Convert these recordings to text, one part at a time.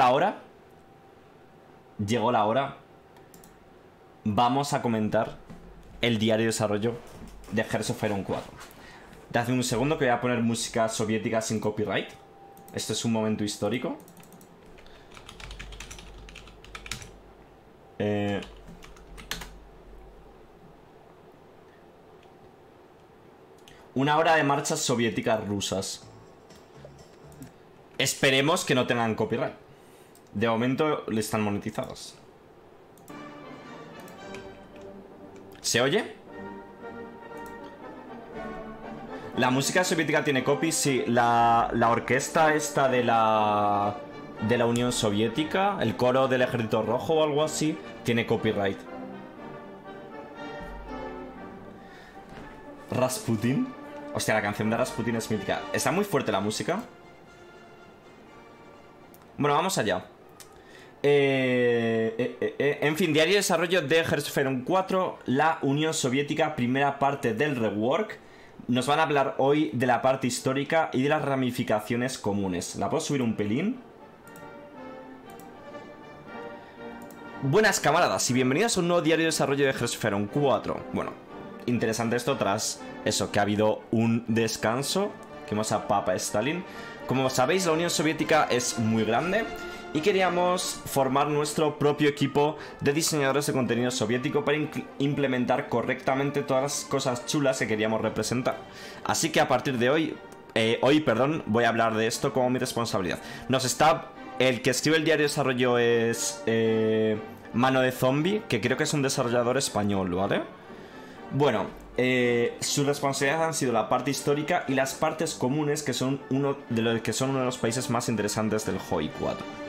la hora. Llegó la hora. Vamos a comentar el diario de desarrollo de Hearts of Iron 4. Hace un segundo que voy a poner música soviética sin copyright. Esto es un momento histórico. Eh... Una hora de marchas soviéticas rusas. Esperemos que no tengan copyright. De momento están monetizadas. ¿Se oye? La música soviética tiene copy, sí. La, la orquesta esta de la... De la Unión Soviética, el coro del Ejército Rojo o algo así, tiene copyright. Rasputin. Hostia, la canción de Rasputin es mítica. Está muy fuerte la música. Bueno, vamos allá. Eh, eh, eh, en fin, diario de desarrollo de Hearthstone 4, la Unión Soviética, primera parte del rework. Nos van a hablar hoy de la parte histórica y de las ramificaciones comunes. ¿La puedo subir un pelín? Buenas camaradas y bienvenidos a un nuevo diario de desarrollo de Hearthstone 4. Bueno, interesante esto tras eso, que ha habido un descanso. Que hemos a Papa Stalin. Como sabéis, la Unión Soviética es muy grande y queríamos formar nuestro propio equipo de diseñadores de contenido soviético para implementar correctamente todas las cosas chulas que queríamos representar. Así que a partir de hoy, eh, hoy, perdón, voy a hablar de esto como mi responsabilidad. Nos está... El que escribe el diario de desarrollo es... Eh, Mano de Zombie, que creo que es un desarrollador español, ¿vale? Bueno, eh, su responsabilidad han sido la parte histórica y las partes comunes que son uno de los que son uno de los países más interesantes del HOI 4.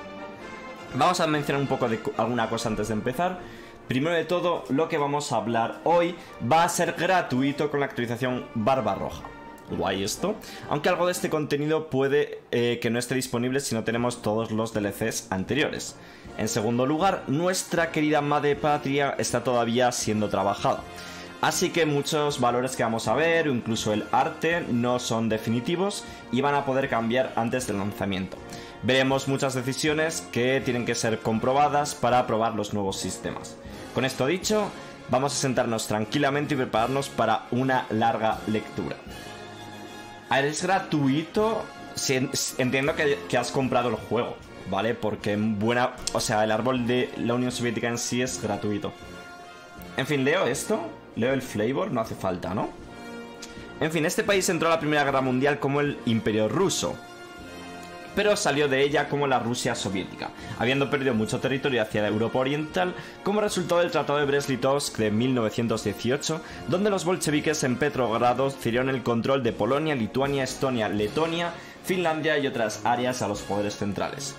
Vamos a mencionar un poco de alguna cosa antes de empezar. Primero de todo, lo que vamos a hablar hoy va a ser gratuito con la actualización Barba Roja. Guay esto. Aunque algo de este contenido puede eh, que no esté disponible si no tenemos todos los DLCs anteriores. En segundo lugar, nuestra querida madre patria está todavía siendo trabajada. Así que muchos valores que vamos a ver, incluso el arte, no son definitivos y van a poder cambiar antes del lanzamiento. Veremos muchas decisiones que tienen que ser comprobadas para probar los nuevos sistemas. Con esto dicho, vamos a sentarnos tranquilamente y prepararnos para una larga lectura. es gratuito. entiendo que, que has comprado el juego, ¿vale? Porque en buena. O sea, el árbol de la Unión Soviética en sí es gratuito. En fin, leo esto Leo el flavor, no hace falta, ¿no? En fin, este país entró a la Primera Guerra Mundial como el Imperio Ruso, pero salió de ella como la Rusia soviética, habiendo perdido mucho territorio hacia la Europa Oriental como resultado del Tratado de Brest-Litovsk de 1918, donde los bolcheviques en Petrogrado cedieron el control de Polonia, Lituania, Estonia, Letonia, Finlandia y otras áreas a los poderes centrales.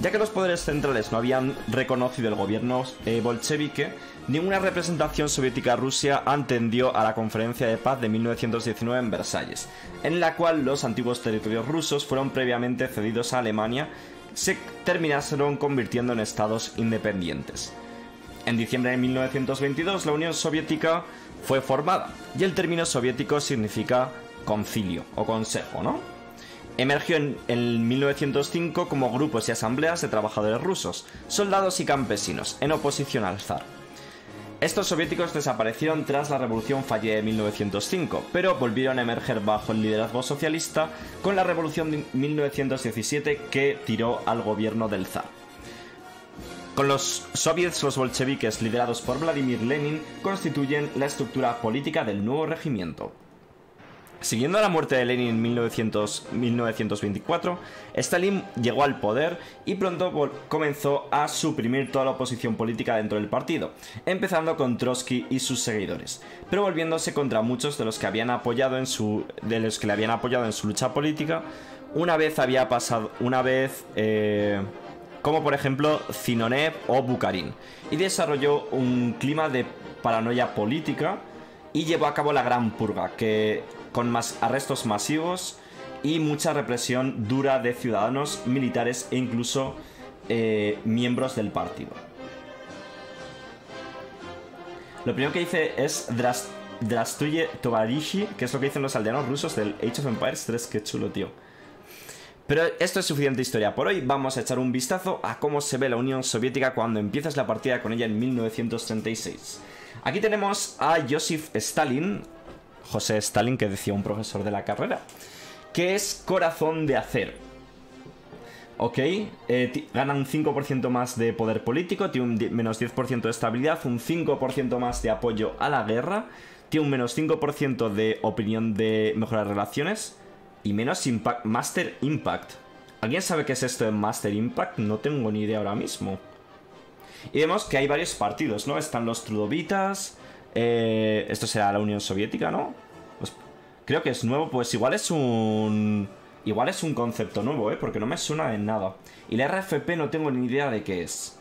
Ya que los poderes centrales no habían reconocido el gobierno eh, bolchevique, ninguna representación soviética Rusia atendió a la conferencia de paz de 1919 en Versalles, en la cual los antiguos territorios rusos fueron previamente cedidos a Alemania, se terminaron convirtiendo en estados independientes. En diciembre de 1922 la Unión Soviética fue formada y el término soviético significa concilio o consejo, ¿no? Emergió en, 1905 como grupos y asambleas de trabajadores rusos, soldados y campesinos, en oposición al zar. Estos soviéticos desaparecieron tras la revolución fallida de 1905, pero volvieron a emerger bajo el liderazgo socialista con la revolución de 1917 que tiró al gobierno del zar. Con los soviets, los bolcheviques liderados por Vladimir Lenin constituyen la estructura política del nuevo regimiento. Siguiendo la muerte de Lenin en 1924, Stalin llegó al poder y pronto comenzó a suprimir toda la oposición política dentro del partido, empezando con Trotsky y sus seguidores, pero volviéndose contra muchos de los que habían apoyado en su de los que le habían apoyado en su lucha política, una vez había pasado, una vez eh, como por ejemplo Zinonev o Bukharin, y desarrolló un clima de paranoia política y llevó a cabo la Gran Purga, que con más arrestos masivos y mucha represión dura de ciudadanos, militares e incluso eh, miembros del partido. Lo primero que dice es Drastuye Tovarishi, que es lo que dicen los aldeanos rusos del Age of Empires 3, qué chulo, tío. Pero esto es suficiente historia por hoy. Vamos a echar un vistazo a cómo se ve la Unión Soviética cuando empiezas la partida con ella en 1936. Aquí tenemos a Joseph Stalin, José Stalin, que decía un profesor de la carrera, que es corazón de acero. Ok, eh, gana un 5% más de poder político, tiene un menos 10% de estabilidad, un 5% más de apoyo a la guerra, tiene un menos 5% de opinión de mejorar relaciones y menos impact, Master Impact. ¿Alguien sabe qué es esto de Master Impact? No tengo ni idea ahora mismo. Y vemos que hay varios partidos, ¿no? Están los Trudovitas. Eh, esto será la Unión Soviética, ¿no? Pues creo que es nuevo, pues igual es un... Igual es un concepto nuevo, ¿eh? Porque no me suena de nada. Y la RFP no tengo ni idea de qué es.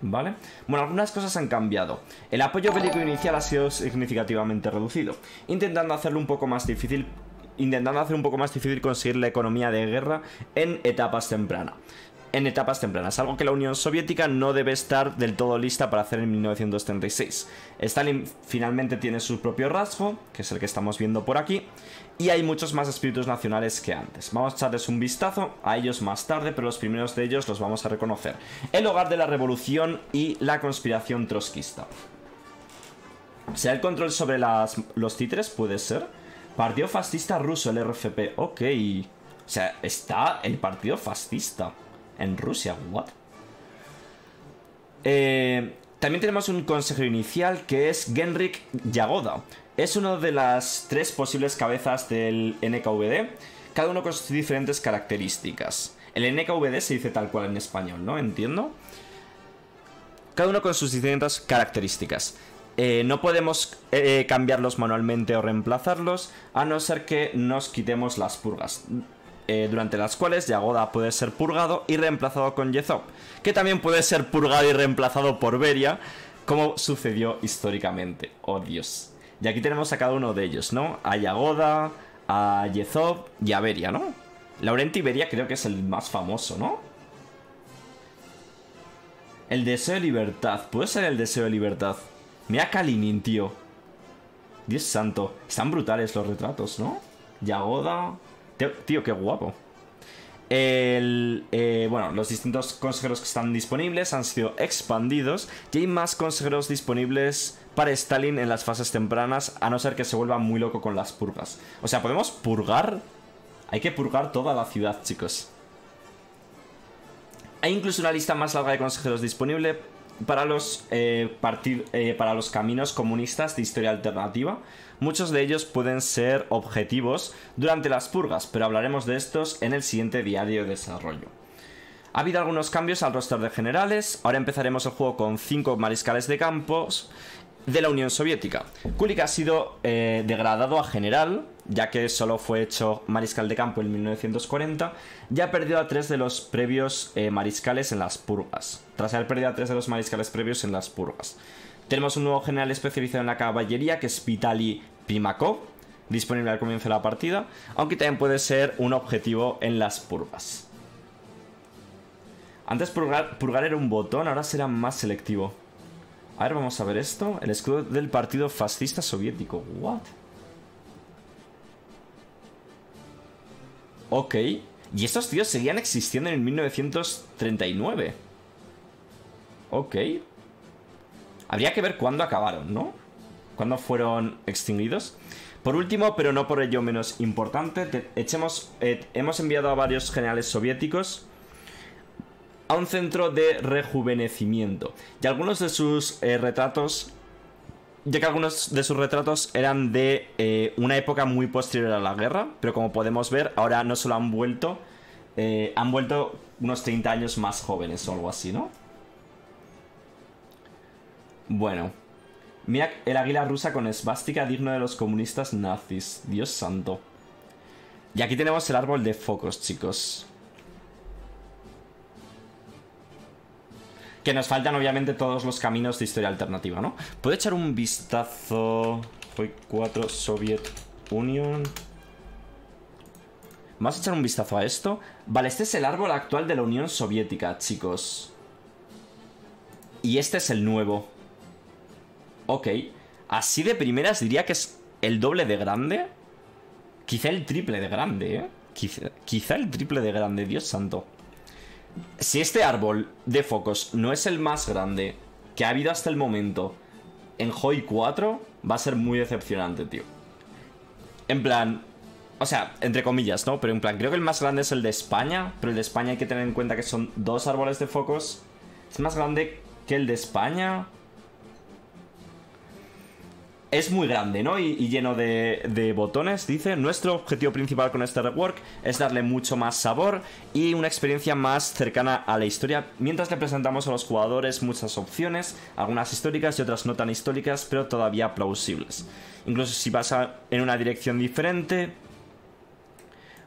¿Vale? Bueno, algunas cosas han cambiado. El apoyo bélico inicial ha sido significativamente reducido, intentando hacerlo un poco más difícil intentando hacer un poco más difícil conseguir la economía de guerra en etapas tempranas en etapas tempranas, algo que la Unión Soviética no debe estar del todo lista para hacer en 1936. Stalin finalmente tiene su propio rasgo, que es el que estamos viendo por aquí, y hay muchos más espíritus nacionales que antes. Vamos a echarles un vistazo a ellos más tarde, pero los primeros de ellos los vamos a reconocer. El hogar de la revolución y la conspiración trotskista. ¿Sea el control sobre los títeres? Puede ser. Partido Fascista Ruso, el RFP. Ok. O sea, está el Partido Fascista en Rusia. ¿What? Eh, también tenemos un consejero inicial que es Genrik Yagoda. Es uno de las tres posibles cabezas del NKVD, cada uno con sus diferentes características. El NKVD se dice tal cual en español, ¿no? Entiendo. Cada uno con sus diferentes características. Eh, no podemos eh, cambiarlos manualmente o reemplazarlos, a no ser que nos quitemos las purgas. Eh, durante las cuales Yagoda puede ser purgado y reemplazado con Yezop, que también puede ser purgado y reemplazado por Beria, como sucedió históricamente. Oh Dios. Y aquí tenemos a cada uno de ellos, ¿no? A Yagoda, a Yezop y a Beria, ¿no? Laurenti Beria creo que es el más famoso, ¿no? El deseo de libertad. Puede ser el deseo de libertad. Mira Kalinin, tío. Dios santo. Están brutales los retratos, ¿no? Yagoda, Tío, qué guapo. El, eh, bueno, los distintos consejeros que están disponibles han sido expandidos y hay más consejeros disponibles para Stalin en las fases tempranas, a no ser que se vuelva muy loco con las purgas. O sea, podemos purgar. Hay que purgar toda la ciudad, chicos. Hay incluso una lista más larga de consejeros disponible para los, eh, eh, para los caminos comunistas de historia alternativa. Muchos de ellos pueden ser objetivos durante las purgas, pero hablaremos de estos en el siguiente diario de desarrollo. Ha habido algunos cambios al roster de generales, ahora empezaremos el juego con 5 mariscales de campos de la Unión Soviética. Kulik ha sido eh, degradado a general, ya que solo fue hecho mariscal de campo en 1940, ya ha perdido a tres de los previos eh, mariscales en las purgas. Tras haber perdido a tres de los mariscales previos en las purgas. Tenemos un nuevo general especializado en la caballería, que es Vitaly Primakov, disponible al comienzo de la partida, aunque también puede ser un objetivo en las purgas. Antes purgar, purgar era un botón, ahora será más selectivo. A ver, vamos a ver esto. El escudo del partido fascista soviético. What? Ok. Y estos tíos seguían existiendo en 1939. Ok. Habría que ver cuándo acabaron, ¿no? ¿Cuándo fueron extinguidos? Por último, pero no por ello menos importante, eh, hemos enviado a varios generales soviéticos a un centro de rejuvenecimiento. Y algunos de sus eh, retratos, ya que algunos de sus retratos eran de eh, una época muy posterior a la guerra, pero como podemos ver, ahora no solo han vuelto, han vuelto unos 30 años más jóvenes o algo así, ¿no? Bueno. Mira el águila rusa con esvástica digno de los comunistas nazis. Dios santo. Y aquí tenemos el árbol de focos, chicos. Que nos faltan obviamente todos los caminos de historia alternativa, ¿no? ¿Puedo echar un vistazo? Hoy 4 Soviet Union. Vamos a echar un vistazo a esto. Vale, este es el árbol actual de la Unión Soviética, chicos. Y este es el nuevo. Ok. Así de primeras diría que es el doble de grande. Quizá el triple de grande, ¿eh? Quizá, el triple de grande, Dios santo. Si este árbol de focos no es el más grande que ha habido hasta el momento en Hoi 4, va a ser muy decepcionante, tío. En plan, o sea, entre comillas, ¿no? Pero en plan, creo que el más grande es el de España, pero el de España hay que tener en cuenta que son dos árboles de focos. Es más grande que el de España. Es muy grande, ¿no? Y, lleno de, botones, dice. Nuestro objetivo principal con este rework es darle mucho más sabor y una experiencia más cercana a la historia, mientras le presentamos a los jugadores muchas opciones, algunas históricas y otras no tan históricas, pero todavía plausibles. Incluso si pasa en una dirección diferente,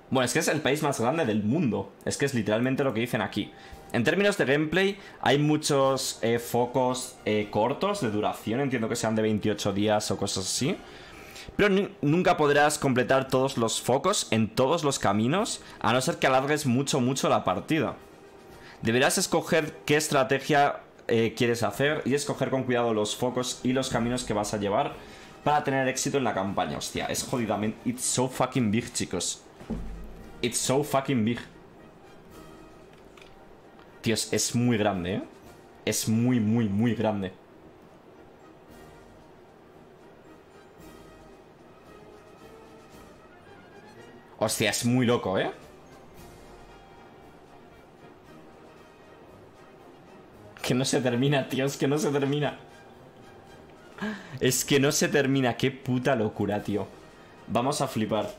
bueno, es que es el país más grande del mundo. Es que es literalmente lo que dicen aquí. En términos de gameplay, hay muchos eh, focos eh, cortos de duración. Entiendo que sean de 28 días o cosas así. Pero nunca podrás completar todos los focos en todos los caminos, a no ser que alargues mucho, mucho la partida. Deberás escoger qué estrategia eh, quieres hacer y escoger con cuidado los focos y los caminos que vas a llevar para tener éxito en la campaña. Hostia, es jodidamente... It's so fucking big, chicos. It's so fucking big. Tíos, es muy grande, ¿eh? Es muy, muy, muy grande. Hostia, es muy loco, ¿eh? Que no se termina, tío, es que no se termina. Es que no se termina, qué puta locura, tío. Vamos a flipar.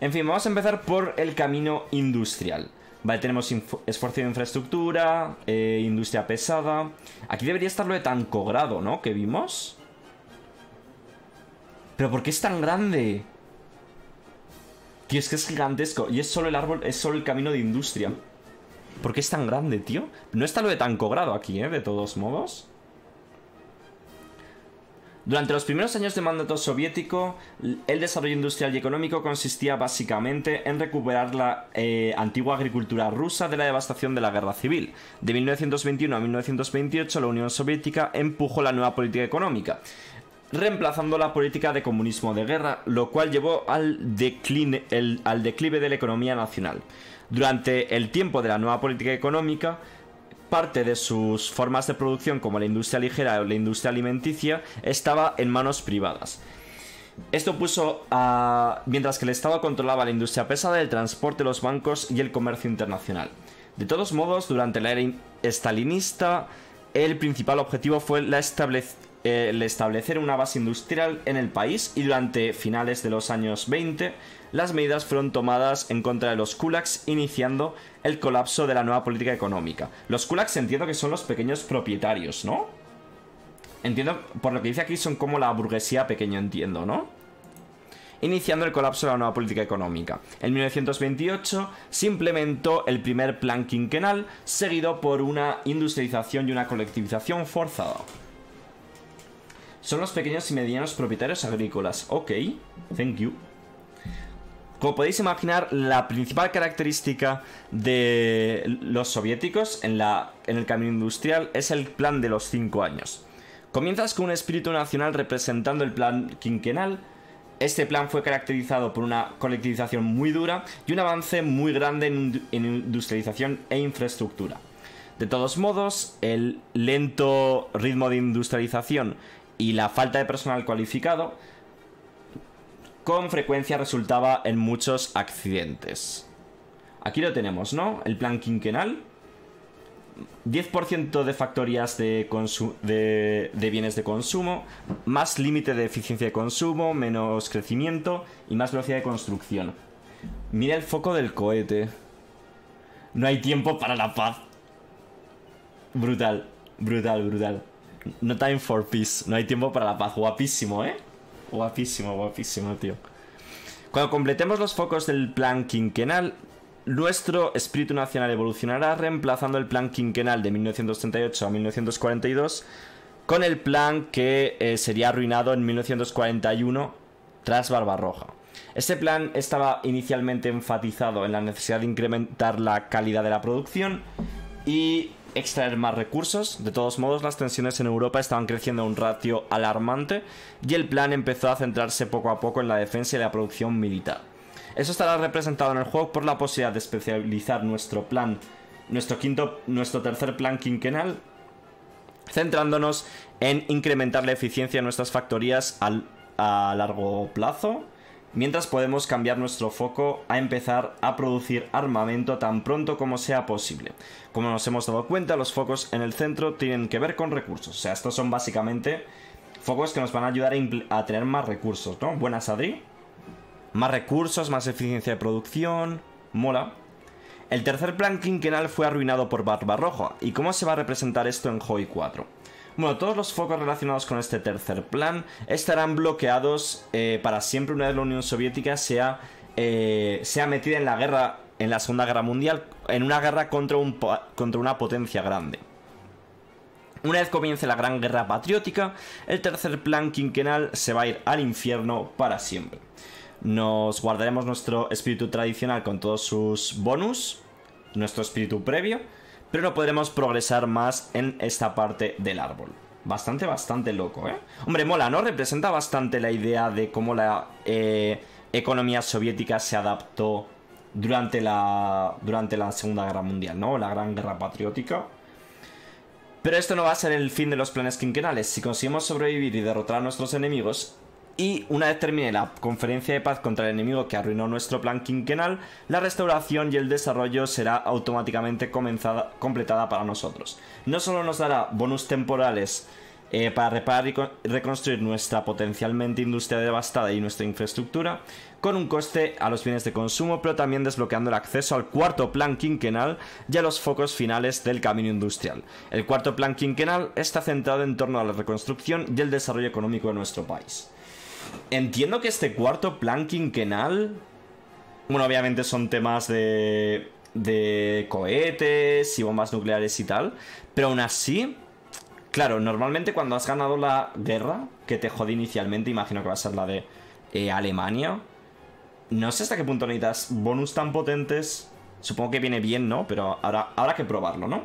En fin, vamos a empezar por el camino industrial. Vale, tenemos esfuerzo de infraestructura, eh, industria pesada. Aquí debería estar lo de tancogrado, ¿no? Que vimos. ¿Pero por qué es tan grande? Tío, es que es gigantesco. Y es solo el árbol, es solo el camino de industria. ¿Por qué es tan grande, tío? No está lo de tancogrado aquí, ¿eh? De todos modos. Durante los primeros años de mandato soviético, el desarrollo industrial y económico consistía básicamente en recuperar la eh, antigua agricultura rusa de la devastación de la guerra civil. De 1921 a 1928, la Unión Soviética empujó la nueva política económica reemplazando la política de comunismo de guerra, lo cual llevó al, al declive de la economía nacional. Durante el tiempo de la nueva política económica, parte de sus formas de producción, como la industria ligera o la industria alimenticia, estaba en manos privadas. Esto puso a... mientras que el Estado controlaba la industria pesada, el transporte, los bancos y el comercio internacional. De todos modos, durante la era estalinista, el principal objetivo fue la el establecer una base industrial en el país y durante finales de los años 20 las medidas fueron tomadas en contra de los kulaks, iniciando el colapso de la nueva política económica. Los kulaks entiendo que son los pequeños propietarios, ¿no? Entiendo, por lo que dice aquí, son como la burguesía pequeña, entiendo, ¿no? Iniciando el colapso de la nueva política económica. En 1928 se implementó el primer plan quinquenal, seguido por una industrialización y una colectivización forzada. Son los pequeños y medianos propietarios agrícolas. Ok, thank you. Como podéis imaginar, la principal característica de los soviéticos en, la, en el camino industrial es el plan de los cinco años. Comienzas con un espíritu nacional representando el plan quinquenal. Este plan fue caracterizado por una colectivización muy dura y un avance muy grande en industrialización e infraestructura. De todos modos, el lento ritmo de industrialización y la falta de personal cualificado con frecuencia resultaba en muchos accidentes. Aquí lo tenemos, ¿no? El plan quinquenal. 10% de factorías de, de, bienes de consumo, más límite de eficiencia de consumo, menos crecimiento y más velocidad de construcción. Mira el foco del cohete. No hay tiempo para la paz. Brutal, brutal, brutal. No time for peace. No hay tiempo para la paz. Guapísimo, ¿eh? Guapísimo, guapísimo, tío. Cuando completemos los focos del plan quinquenal, nuestro espíritu nacional evolucionará reemplazando el plan quinquenal de 1938 a 1942 con el plan que eh, sería arruinado en 1941 tras Barbarroja. Este plan estaba inicialmente enfatizado en la necesidad de incrementar la calidad de la producción y extraer más recursos. De todos modos, las tensiones en Europa estaban creciendo a un ratio alarmante y el plan empezó a centrarse poco a poco en la defensa y la producción militar. Eso estará representado en el juego por la posibilidad de especializar nuestro plan, nuestro quinto, nuestro tercer plan quinquenal, centrándonos en incrementar la eficiencia de nuestras factorías a largo plazo mientras podemos cambiar nuestro foco a empezar a producir armamento tan pronto como sea posible. Como nos hemos dado cuenta, los focos en el centro tienen que ver con recursos, o sea, estos son básicamente focos que nos van a ayudar a, tener más recursos, ¿no? Buenas, Adri. Más recursos, más eficiencia de producción, mola. El tercer plan quinquenal fue arruinado por Barbarroja, ¿y cómo se va a representar esto en Hoi 4? Bueno, todos los focos relacionados con este tercer plan estarán bloqueados eh, para siempre una vez la Unión Soviética sea, eh, sea metida en la guerra, en la Segunda Guerra Mundial, en una guerra contra, un, contra una potencia grande. Una vez comience la Gran Guerra Patriótica, el tercer plan quinquenal se va a ir al infierno para siempre. Nos guardaremos nuestro espíritu tradicional con todos sus bonus, nuestro espíritu previo, pero no podremos progresar más en esta parte del árbol. Bastante, bastante loco, ¿eh? Hombre, mola, ¿no? Representa bastante la idea de cómo la eh, economía soviética se adaptó durante la, durante la Segunda Guerra Mundial, ¿no? La Gran Guerra Patriótica. Pero esto no va a ser el fin de los planes quinquenales. Si conseguimos sobrevivir y derrotar a nuestros enemigos, y una vez termine la conferencia de paz contra el enemigo que arruinó nuestro plan quinquenal, la restauración y el desarrollo será automáticamente comenzada, completada para nosotros. No solo nos dará bonus temporales eh, para reparar y reconstruir nuestra potencialmente industria devastada y nuestra infraestructura, con un coste a los bienes de consumo, pero también desbloqueando el acceso al cuarto plan quinquenal y a los focos finales del camino industrial. El cuarto plan quinquenal está centrado en torno a la reconstrucción y el desarrollo económico de nuestro país. Entiendo que este cuarto plan quinquenal. Bueno, obviamente son temas de. de cohetes y bombas nucleares y tal. Pero aún así. Claro, normalmente cuando has ganado la guerra, que te jode inicialmente, imagino que va a ser la de eh, Alemania. No sé hasta qué punto necesitas bonus tan potentes. Supongo que viene bien, ¿no? Pero ahora habrá que probarlo, ¿no?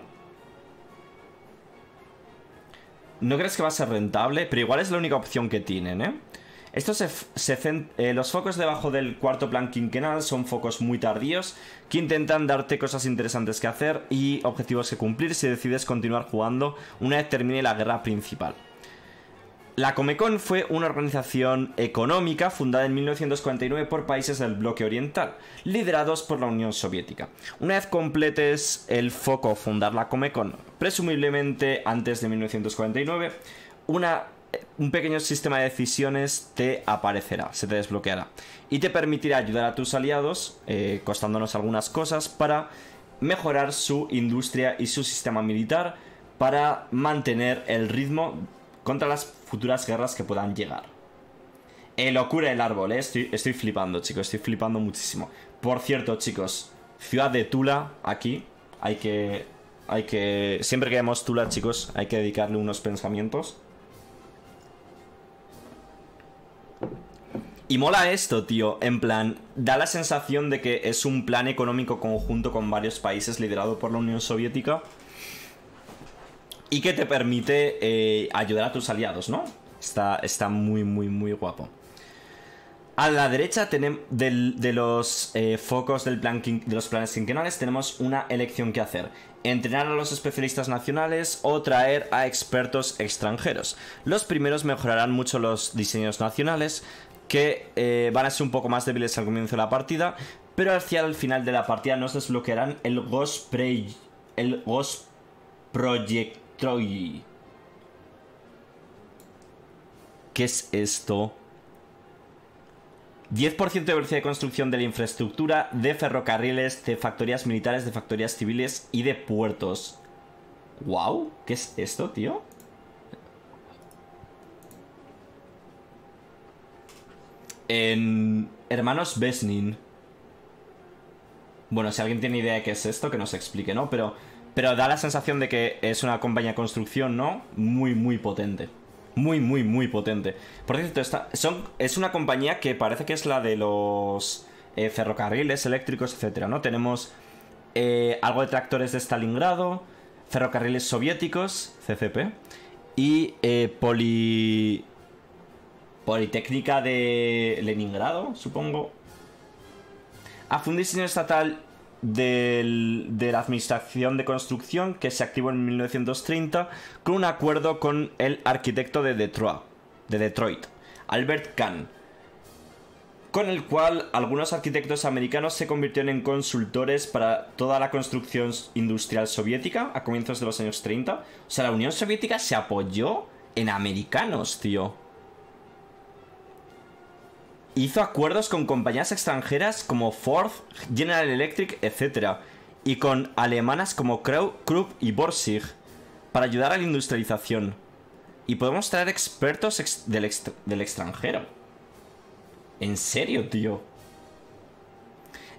No crees que va a ser rentable, pero igual es la única opción que tienen, ¿eh? Estos eh, los focos debajo del cuarto plan quinquenal son focos muy tardíos que intentan darte cosas interesantes que hacer y objetivos que cumplir si decides continuar jugando una vez termine la guerra principal. La Comecon fue una organización económica fundada en 1949 por países del bloque oriental, liderados por la Unión Soviética. Una vez completes el foco fundar la Comecon, presumiblemente antes de 1949, una un pequeño sistema de decisiones te aparecerá, se te desbloqueará. Y te permitirá ayudar a tus aliados, eh, costándonos algunas cosas, para mejorar su industria y su sistema militar para mantener el ritmo contra las futuras guerras que puedan llegar. Eh, locura el árbol, eh. estoy, estoy flipando, chicos, estoy flipando muchísimo. Por cierto, chicos, ciudad de Tula, aquí, hay que... Hay que... Siempre que vemos Tula, chicos, hay que dedicarle unos pensamientos. Y mola esto, tío. En plan, da la sensación de que es un plan económico conjunto con varios países liderado por la Unión Soviética. Y que te permite eh, ayudar a tus aliados, ¿no? Está, está muy, muy, muy guapo. A la derecha de los eh, focos del plan de los planes quinquenales tenemos una elección que hacer. Entrenar a los especialistas nacionales o traer a expertos extranjeros. Los primeros mejorarán mucho los diseños nacionales, que eh, van a ser un poco más débiles al comienzo de la partida, pero hacia el final de la partida nos desbloquearán el Ghost, Pre. ¿Qué es esto? 10% de velocidad de construcción de la infraestructura de ferrocarriles, de factorías militares, de factorías civiles y de puertos. ¡Wow! ¿Qué es esto, tío? En Hermanos Besnin. Bueno, si alguien tiene idea de qué es esto, que nos explique, ¿no? Pero, pero da la sensación de que es una compañía de construcción, ¿no? Muy, muy potente. Muy, muy, muy potente. Por cierto, son, es una compañía que parece que es la de los eh, ferrocarriles eléctricos, etcétera, ¿no? Tenemos eh, algo de tractores de Stalingrado, ferrocarriles soviéticos, CCP, y eh, poli... Politécnica de Leningrado, supongo. a un diseño estatal de la Administración de Construcción que se activó en 1930 con un acuerdo con el arquitecto de Detroit, de Detroit Albert Kahn, con el cual algunos arquitectos americanos se convirtieron en consultores para toda la construcción industrial soviética a comienzos de los años 30. O sea, la Unión Soviética se apoyó en americanos, tío hizo acuerdos con compañías extranjeras como Ford, General Electric, etc. Y con alemanas como Krupp y Borsig para ayudar a la industrialización. Y podemos traer expertos del, extranjero. En serio, tío.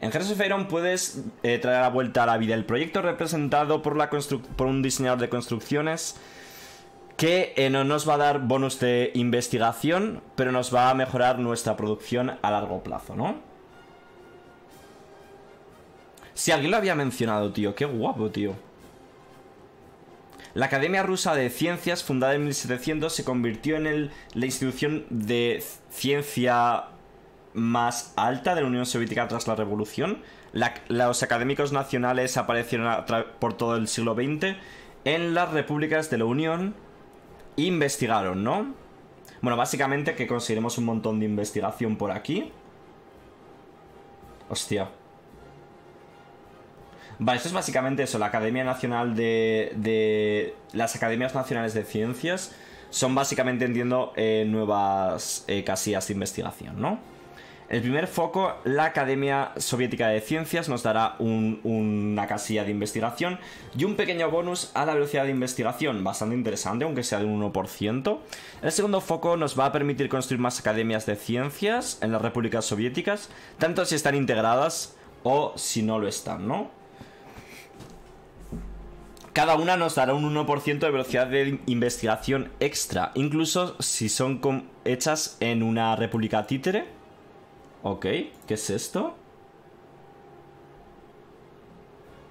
En Heroes of puedes eh, traer a vuelta a la vida el proyecto representado por un diseñador de construcciones que eh, no nos va a dar bonus de investigación, pero nos va a mejorar nuestra producción a largo plazo, ¿no? Si alguien lo había mencionado, tío, qué guapo, tío. La Academia Rusa de Ciencias, fundada en 1700, se convirtió en la institución de ciencia más alta de la Unión Soviética tras la Revolución. los académicos nacionales aparecieron por todo el siglo XX en las repúblicas de la Unión investigaron, ¿no? Bueno, básicamente que conseguiremos un montón de investigación por aquí. Hostia. Vale, esto es básicamente eso, la Academia Nacional de... de las Academias Nacionales de Ciencias son básicamente, entiendo, eh, nuevas eh, casillas de investigación, ¿no? El primer foco, la Academia Soviética de Ciencias nos dará una casilla de investigación y un pequeño bonus a la velocidad de investigación, bastante interesante, aunque sea de un 1%. El segundo foco nos va a permitir construir más academias de ciencias en las repúblicas soviéticas, tanto si están integradas o si no lo están, ¿no? Cada una nos dará un 1% de velocidad de investigación extra, incluso si son hechas en una república títere Ok, ¿qué es esto?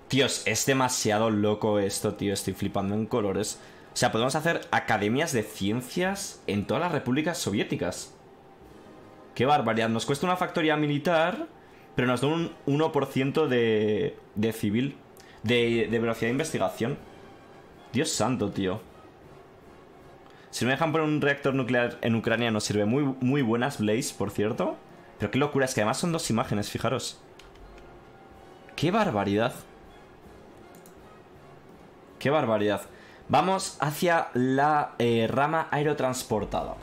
Dios, es demasiado loco esto, tío. Estoy flipando en colores. O sea, podemos hacer academias de ciencias en todas las repúblicas soviéticas. Qué barbaridad. Nos cuesta una factoría militar, pero nos da un 1% de, de civil. De, de velocidad de investigación. Dios santo, tío. Si me dejan poner un reactor nuclear en Ucrania nos sirve muy, muy buenas Blaze, por cierto. Pero qué locura, es que además son dos imágenes, fijaros. ¡Qué barbaridad! ¡Qué barbaridad! Vamos hacia la eh, rama aerotransportada.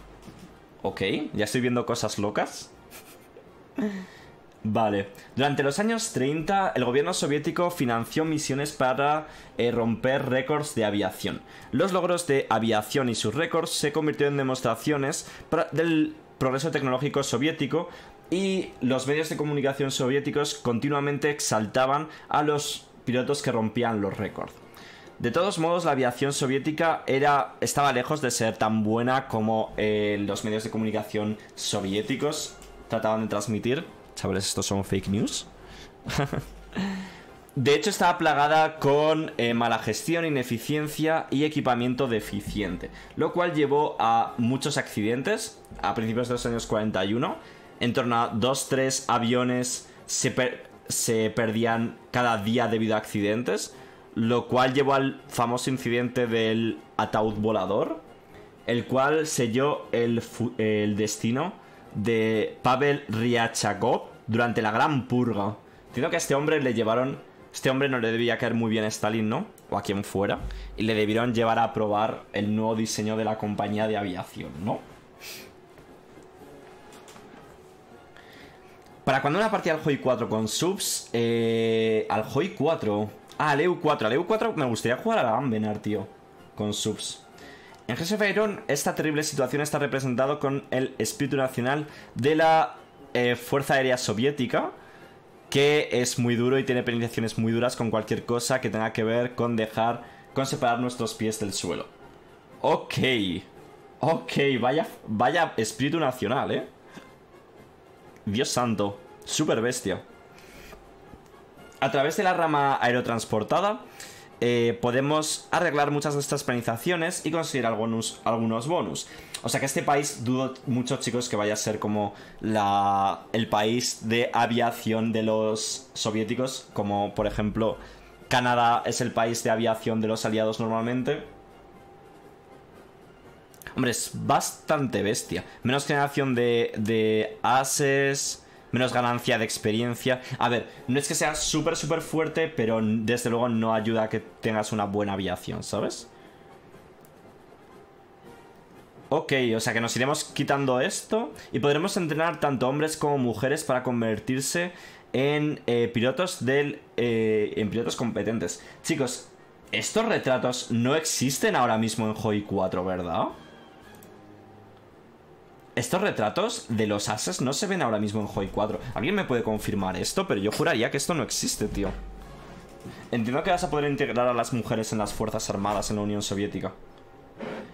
Ok, ya estoy viendo cosas locas. Vale. Durante los años 30, el gobierno soviético financió misiones para eh, romper récords de aviación. Los logros de aviación y sus récords se convirtieron en demostraciones del progreso tecnológico soviético y los medios de comunicación soviéticos continuamente exaltaban a los pilotos que rompían los récords. De todos modos, la aviación soviética estaba lejos de ser tan buena como eh, los medios de comunicación soviéticos trataban de transmitir. Chavales, estos son fake news. de hecho, estaba plagada con eh, mala gestión, ineficiencia y equipamiento deficiente, lo cual llevó a muchos accidentes a principios de los años 41 en torno a 2-3 aviones se, perdían cada día debido a accidentes, lo cual llevó al famoso incidente del ataúd volador, el cual selló el, el destino de Pavel Ryachakov durante la Gran Purga. Entiendo que a este hombre le llevaron... Este hombre no le debía caer muy bien a Stalin, ¿no? O a quien fuera. Y le debieron llevar a probar el nuevo diseño de la compañía de aviación, ¿no? Para cuando una partida al Hoi 4 con subs, eh, al Hoi 4... Ah, al EU4. Al EU4 me gustaría jugar a la Gambenar, tío. Con subs. En Gears Iron, esta terrible situación está representado con el espíritu nacional de la eh, Fuerza Aérea Soviética, que es muy duro y tiene penalizaciones muy duras con cualquier cosa que tenga que ver con dejar, con separar nuestros pies del suelo. Ok. Ok, vaya, vaya espíritu nacional, ¿eh? Dios santo, super bestia. A través de la rama aerotransportada, eh, podemos arreglar muchas de estas penalizaciones y conseguir algunos, algunos bonus. O sea que este país dudo mucho, chicos, que vaya a ser como la, el país de aviación de los soviéticos, como por ejemplo Canadá es el país de aviación de los aliados normalmente. Hombre, es bastante bestia. Menos generación de, de ases, menos ganancia de experiencia. A ver, no es que sea súper, súper fuerte, pero desde luego no ayuda a que tengas una buena aviación, ¿sabes? Ok, o sea que nos iremos quitando esto y podremos entrenar tanto hombres como mujeres para convertirse en eh, pilotos del... Eh, en pilotos competentes. Chicos, estos retratos no existen ahora mismo en Hoi 4, ¿verdad? Estos retratos de los ases no se ven ahora mismo en Hoi 4. ¿Alguien me puede confirmar esto? Pero yo juraría que esto no existe, tío. Entiendo que vas a poder integrar a las mujeres en las Fuerzas Armadas en la Unión Soviética.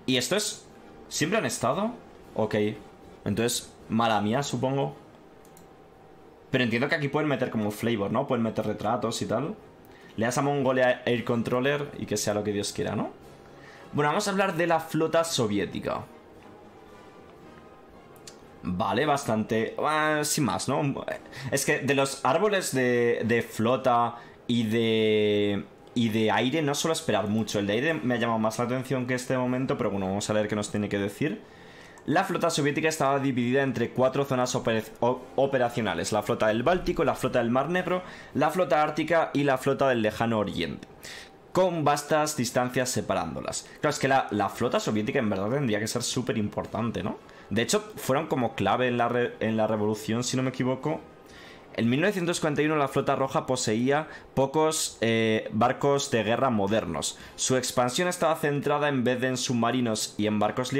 ¿Y esto es...? ¿Siempre han estado? Ok. Entonces, mala mía, supongo. Pero entiendo que aquí pueden meter como flavor, ¿no? Pueden meter retratos y tal. Le das a Mongolia Air Controller y que sea lo que Dios quiera, ¿no? Bueno, vamos a hablar de la flota soviética. Vale, bastante... Ah, sin más, ¿no? Es que de los árboles de, flota y de... Y de aire no suelo esperar mucho. El de aire me ha llamado más la atención que este momento, pero bueno, vamos a ver qué nos tiene que decir. La flota soviética estaba dividida entre cuatro zonas operacionales. La flota del Báltico, la flota del Mar Negro, la flota ártica y la flota del Lejano Oriente con vastas distancias separándolas. Claro, es que la, flota soviética en verdad tendría que ser súper importante, ¿no? De hecho, fueron como clave en la, en la revolución, si no me equivoco. En 1941 la flota roja poseía pocos eh, barcos de guerra modernos. Su expansión estaba centrada en vez de en submarinos y en barcos.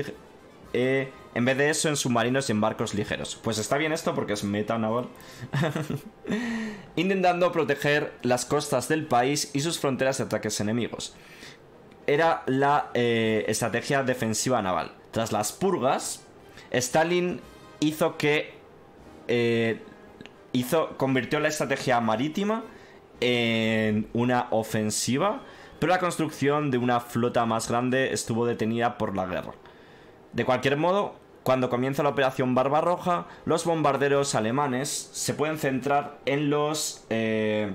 Eh, en vez de eso en submarinos y en barcos ligeros. Pues está bien esto porque es meta naval. Intentando proteger las costas del país y sus fronteras de ataques enemigos. Era la eh, estrategia defensiva naval. Tras las purgas, Stalin hizo que... Eh, hizo, convirtió la estrategia marítima en una ofensiva, pero la construcción de una flota más grande estuvo detenida por la guerra. De cualquier modo, cuando comienza la operación Barbarroja, los bombarderos alemanes se pueden centrar en los... Eh,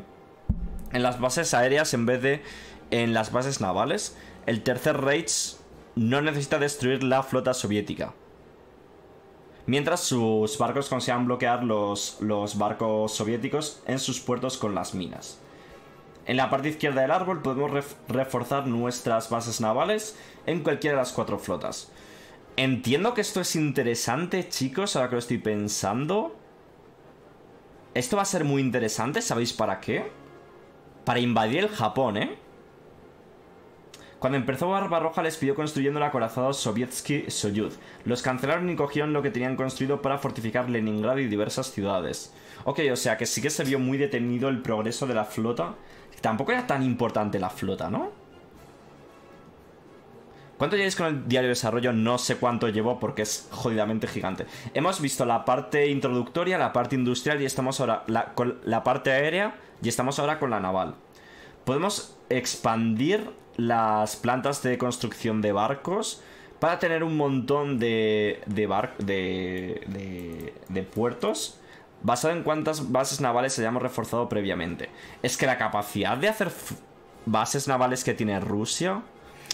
en las bases aéreas en vez de en las bases navales. El Tercer Reich no necesita destruir la flota soviética mientras sus barcos consigan bloquear los, los barcos soviéticos en sus puertos con las minas. En la parte izquierda del árbol podemos reforzar nuestras bases navales en cualquiera de las cuatro flotas. Entiendo que esto es interesante, chicos, ahora que lo estoy pensando. Esto va a ser muy interesante, ¿sabéis para qué? Para invadir el Japón, ¿eh? Cuando empezó Barbarroja les pidió construyendo el acorazado Sovietsky Soyuz. Los cancelaron y cogieron lo que tenían construido para fortificar Leningrado y diversas ciudades. Ok, o sea que sí que se vio muy detenido el progreso de la flota. Tampoco era tan importante la flota, ¿no? ¿Cuánto lleváis con el diario de desarrollo? No sé cuánto llevo porque es jodidamente gigante. Hemos visto la parte introductoria, la parte industrial y estamos ahora con la parte aérea y estamos ahora con la naval. Podemos expandir las plantas de construcción de barcos para tener un montón de, de, de, de, puertos basado en cuántas bases navales hayamos reforzado previamente. Es que la capacidad de hacer bases navales que tiene Rusia...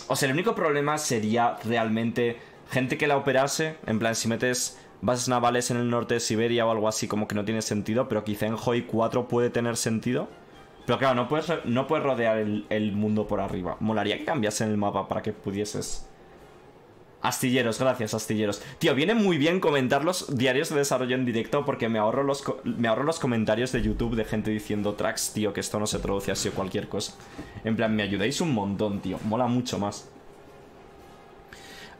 O sea, el único problema sería realmente gente que la operase. En plan, si metes bases navales en el norte de Siberia o algo así, como que no tiene sentido. Pero quizá en Hoi 4 puede tener sentido. Pero claro, no puedes, no puedes rodear el, mundo por arriba. Molaría que cambiasen el mapa para que pudieses... Astilleros, gracias, astilleros. Tío, viene muy bien comentar los diarios de desarrollo en directo porque me ahorro los, me ahorro los comentarios de YouTube de gente diciendo tracks, tío, que esto no se traduce así o cualquier cosa. En plan, me ayudáis un montón, tío. Mola mucho más.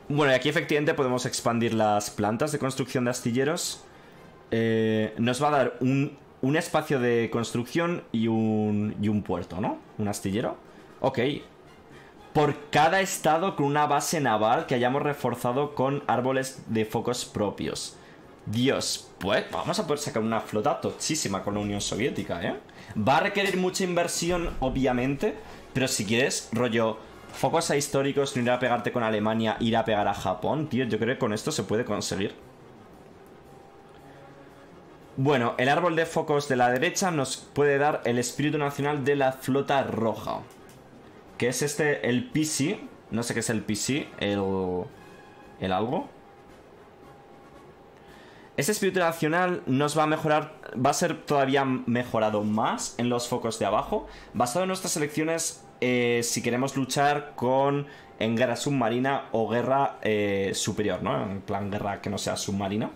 Bueno, y aquí efectivamente podemos expandir las plantas de construcción de astilleros. Eh, nos va a dar un un espacio de construcción y un, y un puerto, ¿no? Un astillero. Ok. Por cada estado con una base naval que hayamos reforzado con árboles de focos propios. Dios, pues vamos a poder sacar una flota tochísima con la Unión Soviética, ¿eh? Va a requerir mucha inversión, obviamente, Pero si quieres, rollo, focos a históricos, no ir a pegarte con Alemania, ir a pegar a Japón, tío, yo creo que con esto se puede conseguir. Bueno, el árbol de focos de la derecha nos puede dar el espíritu nacional de la flota roja. Que es este, el PC. No sé qué es el PC, el... ¿El algo? Este espíritu nacional nos va a mejorar, va a ser todavía mejorado más en los focos de abajo, basado en nuestras elecciones eh, si queremos luchar con en guerra submarina o guerra eh, superior, ¿no? En plan guerra que no sea submarina.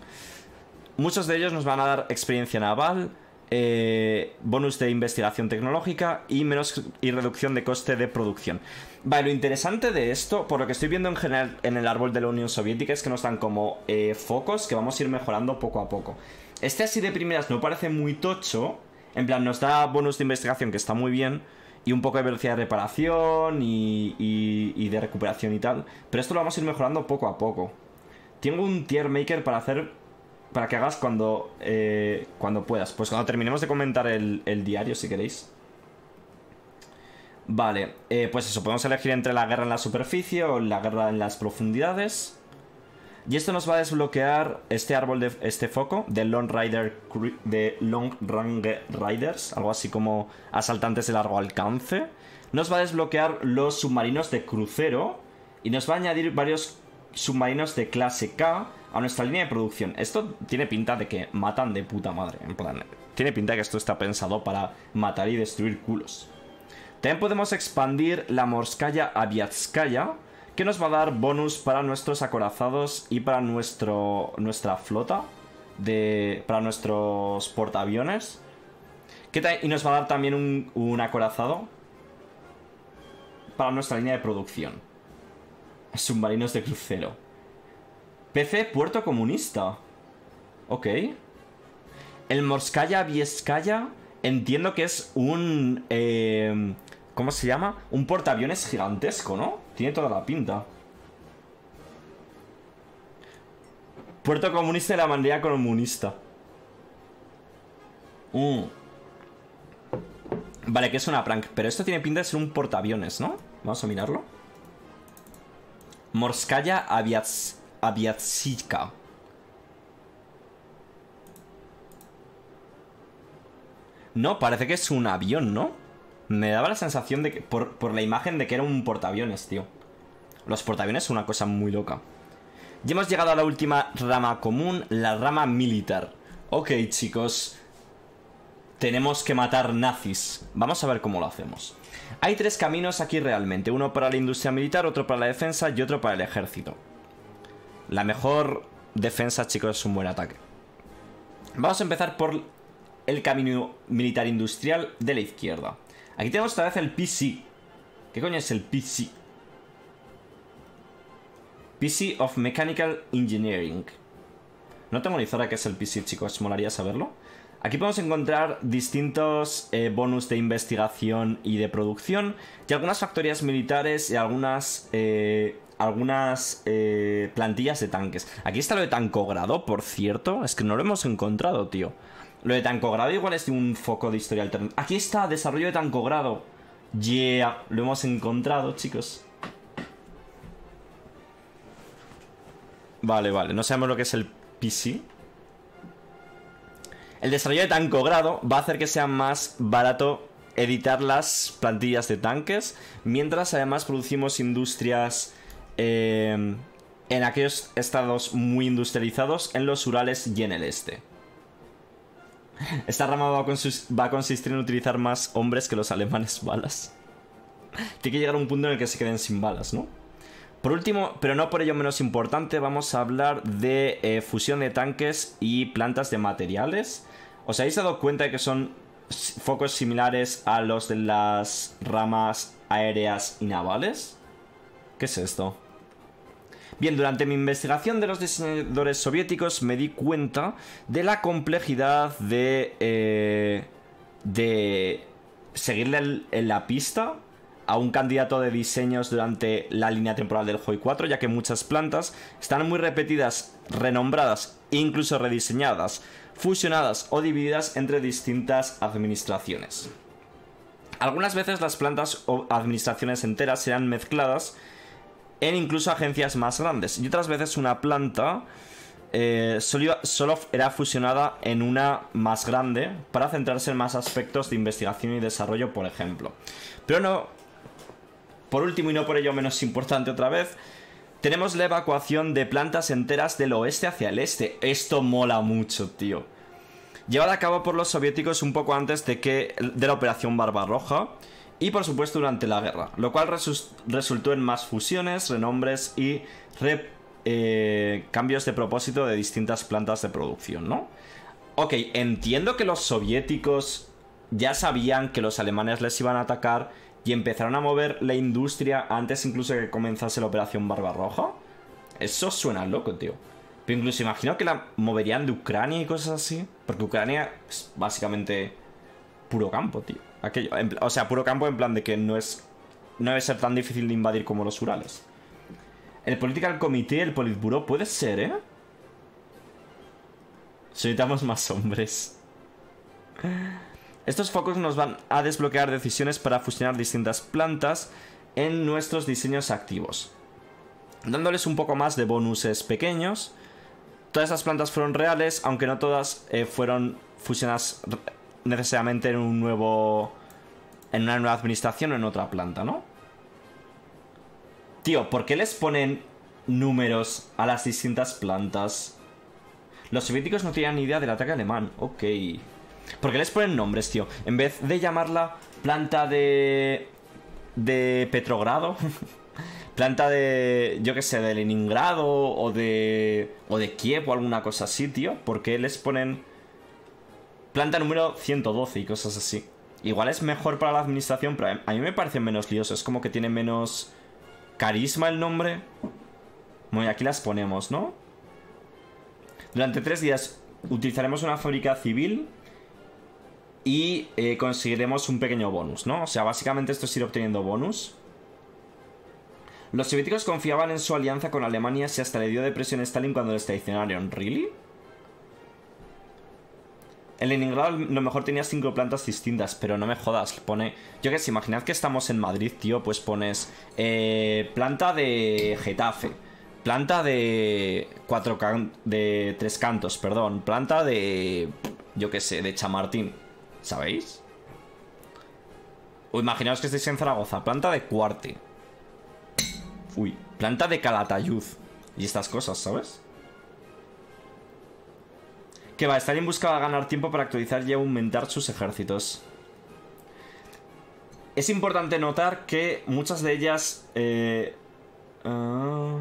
Muchos de ellos nos van a dar experiencia naval, eh, bonus de investigación tecnológica y menos y reducción de coste de producción. Vale, lo interesante de esto, por lo que estoy viendo en general en el árbol de la Unión Soviética, es que nos dan como eh, focos que vamos a ir mejorando poco a poco. Este así de primeras no parece muy tocho, en plan nos da bonus de investigación que está muy bien, y un poco de velocidad de reparación y, y, de recuperación y tal, pero esto lo vamos a ir mejorando poco a poco. Tengo un tier maker para hacer para que hagas cuando, eh, cuando puedas. Pues cuando terminemos de comentar el, el diario, si queréis. Vale, eh, pues eso, podemos elegir entre la guerra en la superficie o la guerra en las profundidades. Y esto nos va a desbloquear este árbol de este foco de Long Rider de Long Run Riders, algo así como asaltantes de largo alcance. Nos va a desbloquear los submarinos de crucero y nos va a añadir varios submarinos de clase K a nuestra línea de producción. Esto tiene pinta de que matan de puta madre, en plan, tiene pinta de que esto está pensado para matar y destruir culos. También podemos expandir la Morskaya Aviatskaya, que nos va a dar bonus para nuestros acorazados y para nuestro, nuestra flota, de, para nuestros portaaviones. y nos va a dar también un, un acorazado para nuestra línea de producción. Submarinos de crucero. PC Puerto Comunista. Ok. El Morskaya Vieskaya entiendo que es un... Eh, ¿Cómo se llama? Un portaaviones gigantesco, ¿no? Tiene toda la pinta. Puerto comunista y la bandera comunista. Mm. Vale, que es una prank. Pero esto tiene pinta de ser un portaaviones, ¿no? Vamos a mirarlo. Morskaya Aviats Aviatsika. No, parece que es un avión, ¿no? Me daba la sensación de que, por, la imagen de que era un portaaviones, tío. Los portaaviones son una cosa muy loca. Ya hemos llegado a la última rama común, la rama militar. Ok, chicos. Tenemos que matar nazis. Vamos a ver cómo lo hacemos. Hay tres caminos aquí realmente. Uno para la industria militar, otro para la defensa y otro para el ejército. La mejor defensa, chicos, es un buen ataque. Vamos a empezar por el camino militar industrial de la izquierda. Aquí tenemos otra vez el PC. ¿Qué coño es el PC? PC of Mechanical Engineering. No tengo ni zona qué es el PC, chicos. Molaría saberlo. Aquí podemos encontrar distintos eh, bonus de investigación y de producción y algunas factorías militares y algunas, eh, algunas eh, plantillas de tanques. Aquí está lo de tancogrado, por cierto. Es que no lo hemos encontrado, tío. Lo de tancogrado igual es de un foco de historia alternativa. Aquí está, desarrollo de tancogrado. Yeah, lo hemos encontrado, chicos. Vale, vale, no sabemos lo que es el PC. El desarrollo de tancogrado va a hacer que sea más barato editar las plantillas de tanques, mientras además producimos industrias eh, en aquellos estados muy industrializados en los Urales y en el este. Esta rama va a, consistir en utilizar más hombres que los alemanes balas. Tiene que llegar a un punto en el que se queden sin balas, ¿no? Por último, pero no por ello menos importante, vamos a hablar de eh, fusión de tanques y plantas de materiales. ¿Os habéis dado cuenta de que son focos similares a los de las ramas aéreas y navales? ¿Qué es esto? Bien, durante mi investigación de los diseñadores soviéticos me di cuenta de la complejidad de... Eh, de seguirle en la pista a un candidato de diseños durante la línea temporal del Hoi 4, ya que muchas plantas están muy repetidas, renombradas incluso rediseñadas, fusionadas o divididas entre distintas administraciones. Algunas veces las plantas o administraciones enteras serán mezcladas en incluso agencias más grandes. Y otras veces una planta eh, solo, era fusionada en una más grande para centrarse en más aspectos de investigación y desarrollo, por ejemplo. Pero no... Por último y no por ello menos importante otra vez, tenemos la evacuación de plantas enteras del oeste hacia el este. Esto mola mucho, tío. Llevada a cabo por los soviéticos un poco antes de, que, de la Operación Barbarroja y por supuesto durante la guerra, lo cual resultó en más fusiones, renombres y eh, cambios de propósito de distintas plantas de producción, ¿no? Ok, entiendo que los soviéticos ya sabían que los alemanes les iban a atacar y empezaron a mover la industria antes incluso que comenzase la operación Barbarroja. Eso suena loco, tío. Pero incluso imagino que la moverían de Ucrania y cosas así. Porque Ucrania es básicamente puro campo, tío. Aquello, o sea, puro campo en plan de que no es. No debe ser tan difícil de invadir como los Urales. El Political Committee, el Politburo, puede ser, ¿eh? Necesitamos más hombres. Estos focos nos van a desbloquear decisiones para fusionar distintas plantas en nuestros diseños activos. Dándoles un poco más de bonuses pequeños Todas esas plantas fueron reales, aunque no todas eh, fueron fusionadas necesariamente en un nuevo. en una nueva administración o en otra planta, ¿no? Tío, ¿por qué les ponen números a las distintas plantas? Los soviéticos no tenían ni idea del ataque alemán. Ok. ¿Por qué les ponen nombres, tío? En vez de llamarla planta de. de Petrogrado. planta de, yo qué sé, de Leningrado o de, o de Kiev o alguna cosa así, tío. Porque les ponen planta número 112 y cosas así. Igual es mejor para la administración, pero a mí me parece menos lioso. Es como que tiene menos carisma el nombre. Bueno, aquí las ponemos, ¿no? Durante tres días utilizaremos una fábrica civil y eh, conseguiremos un pequeño bonus, ¿no? O sea, básicamente esto es ir obteniendo bonus. Los soviéticos confiaban en su alianza con Alemania si hasta le dio depresión a Stalin cuando les traicionaron. ¿Really? En Leningrado lo mejor tenía cinco plantas distintas, pero no me jodas, pone... Yo que sé, imaginad que estamos en Madrid, tío, pues pones... Eh, planta de Getafe. Planta de... Cuatro de tres cantos, perdón. Planta de... Yo qué sé, de Chamartín. ¿Sabéis? O imaginaos que estáis en Zaragoza. Planta de Cuarte. Uy, planta de Calatayud. Y estas cosas, ¿sabes? Que va, Stalin buscaba ganar tiempo para actualizar y aumentar sus ejércitos. Es importante notar que muchas de ellas... Eh, ah,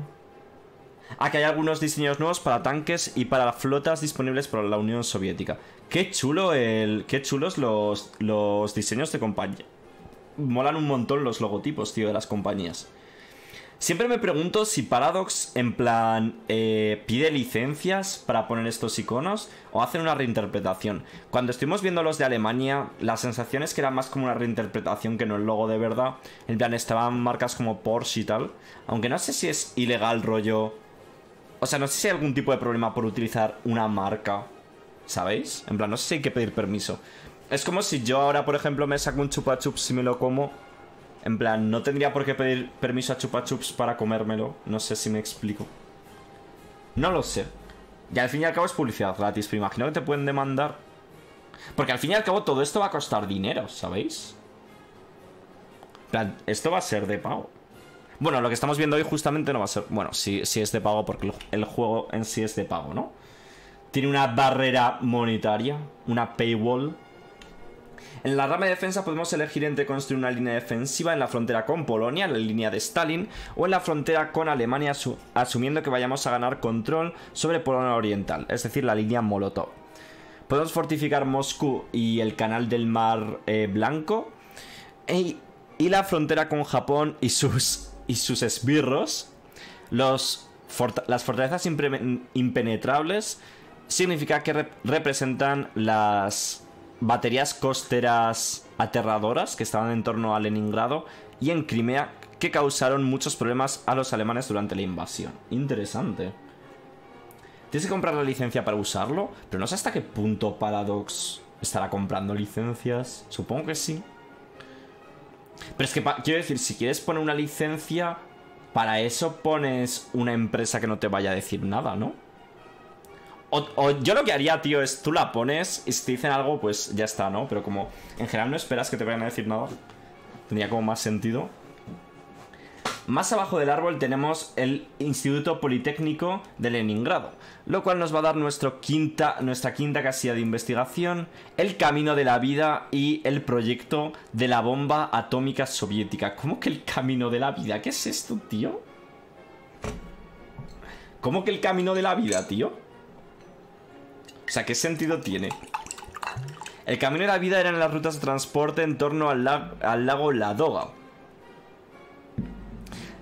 hay algunos diseños nuevos para tanques y para flotas disponibles por la Unión Soviética. Qué chulo el... Qué chulos los, los diseños de compañía. Molan un montón los logotipos, tío, de las compañías. Siempre me pregunto si Paradox, en plan, eh, pide licencias para poner estos iconos o hacen una reinterpretación. Cuando estuvimos viendo los de Alemania, la sensación es que era más como una reinterpretación que no el logo de verdad. En plan, estaban marcas como Porsche y tal. Aunque no sé si es ilegal rollo... O sea, no sé si hay algún tipo de problema por utilizar una marca. ¿Sabéis? En plan, no sé si hay que pedir permiso. Es como si yo ahora, por ejemplo, me saco un chupa chups si me lo como en plan, no tendría por qué pedir permiso a Chupa Chups para comérmelo. No sé si me explico. No lo sé. Y al fin y al cabo es publicidad gratis, pero imagino que te pueden demandar. Porque al fin y al cabo todo esto va a costar dinero, ¿sabéis? En plan, esto va a ser de pago. Bueno, lo que estamos viendo hoy justamente no va a ser... Bueno, sí, sí es de pago porque el juego en sí es de pago, ¿no? Tiene una barrera monetaria, una paywall en la rama de defensa podemos elegir entre construir una línea defensiva en la frontera con Polonia, la línea de Stalin, o en la frontera con Alemania, asumiendo que vayamos a ganar control sobre Polonia Oriental, es decir, la línea Molotov. Podemos fortificar Moscú y el canal del Mar eh, Blanco, y, la frontera con Japón y sus, y sus esbirros. las fortalezas impenetrables significa que representan las baterías costeras aterradoras que estaban en torno a Leningrado y en Crimea que causaron muchos problemas a los alemanes durante la invasión. Interesante. Tienes que comprar la licencia para usarlo, pero no sé hasta qué punto Paradox estará comprando licencias. Supongo que sí. Pero es que, quiero decir, si quieres poner una licencia, para eso pones una empresa que no te vaya a decir nada, ¿no? O, yo lo que haría, tío, es tú la pones y si te dicen algo, pues ya está, ¿no? Pero como en general no esperas que te vayan a decir nada, tendría como más sentido. Más abajo del árbol tenemos el Instituto Politécnico de Leningrado, lo cual nos va a dar nuestra quinta casilla de investigación, el camino de la vida y el proyecto de la bomba atómica soviética. ¿Cómo que el camino de la vida? ¿Qué es esto, tío? ¿Cómo que el camino de la vida, tío? O sea, ¿qué sentido tiene? El camino de la vida eran las rutas de transporte en torno al, lago Ladoga.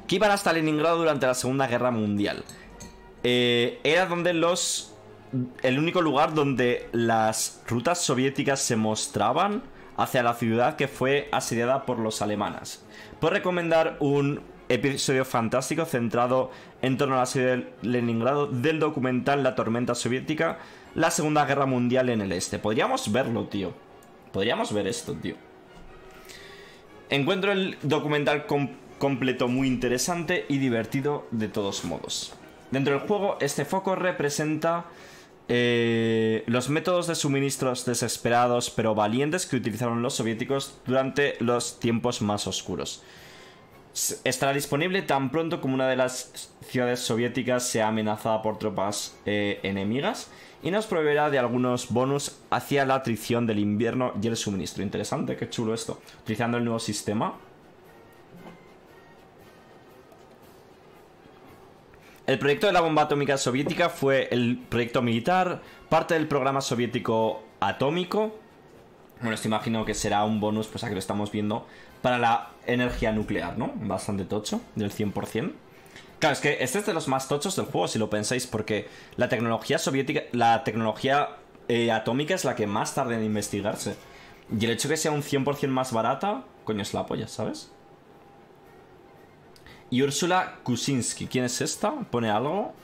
Que iban hasta Leningrado durante la Segunda Guerra Mundial. Eh, era donde los... El único lugar donde las rutas soviéticas se mostraban hacia la ciudad que fue asediada por los alemanes. Puedo recomendar un episodio fantástico centrado en torno a la ciudad de Leningrado del documental La tormenta soviética la Segunda Guerra Mundial en el Este. Podríamos verlo, tío. Podríamos ver esto, tío. Encuentro el documental completo muy interesante y divertido de todos modos. Dentro del juego, este foco representa eh, los métodos de suministros desesperados pero valientes que utilizaron los soviéticos durante los tiempos más oscuros. Estará disponible tan pronto como una de las ciudades soviéticas sea amenazada por tropas eh, enemigas y nos proveerá de algunos bonus hacia la atrición del invierno y el suministro. Interesante, qué chulo esto. Utilizando el nuevo sistema. El proyecto de la bomba atómica soviética fue el proyecto militar, parte del programa soviético atómico. Bueno, esto imagino que será un bonus, pues aquí lo estamos viendo, para la energía nuclear, ¿no? Bastante tocho, del 100%. Claro, es que este es de los más tochos del juego, si lo pensáis, porque la tecnología soviética, la tecnología eh, atómica es la que más tarda en investigarse. Y el hecho de que sea un 100% más barata, coño, es la polla, ¿sabes? Y Úrsula Kuczynski, ¿quién es esta? ¿Pone algo?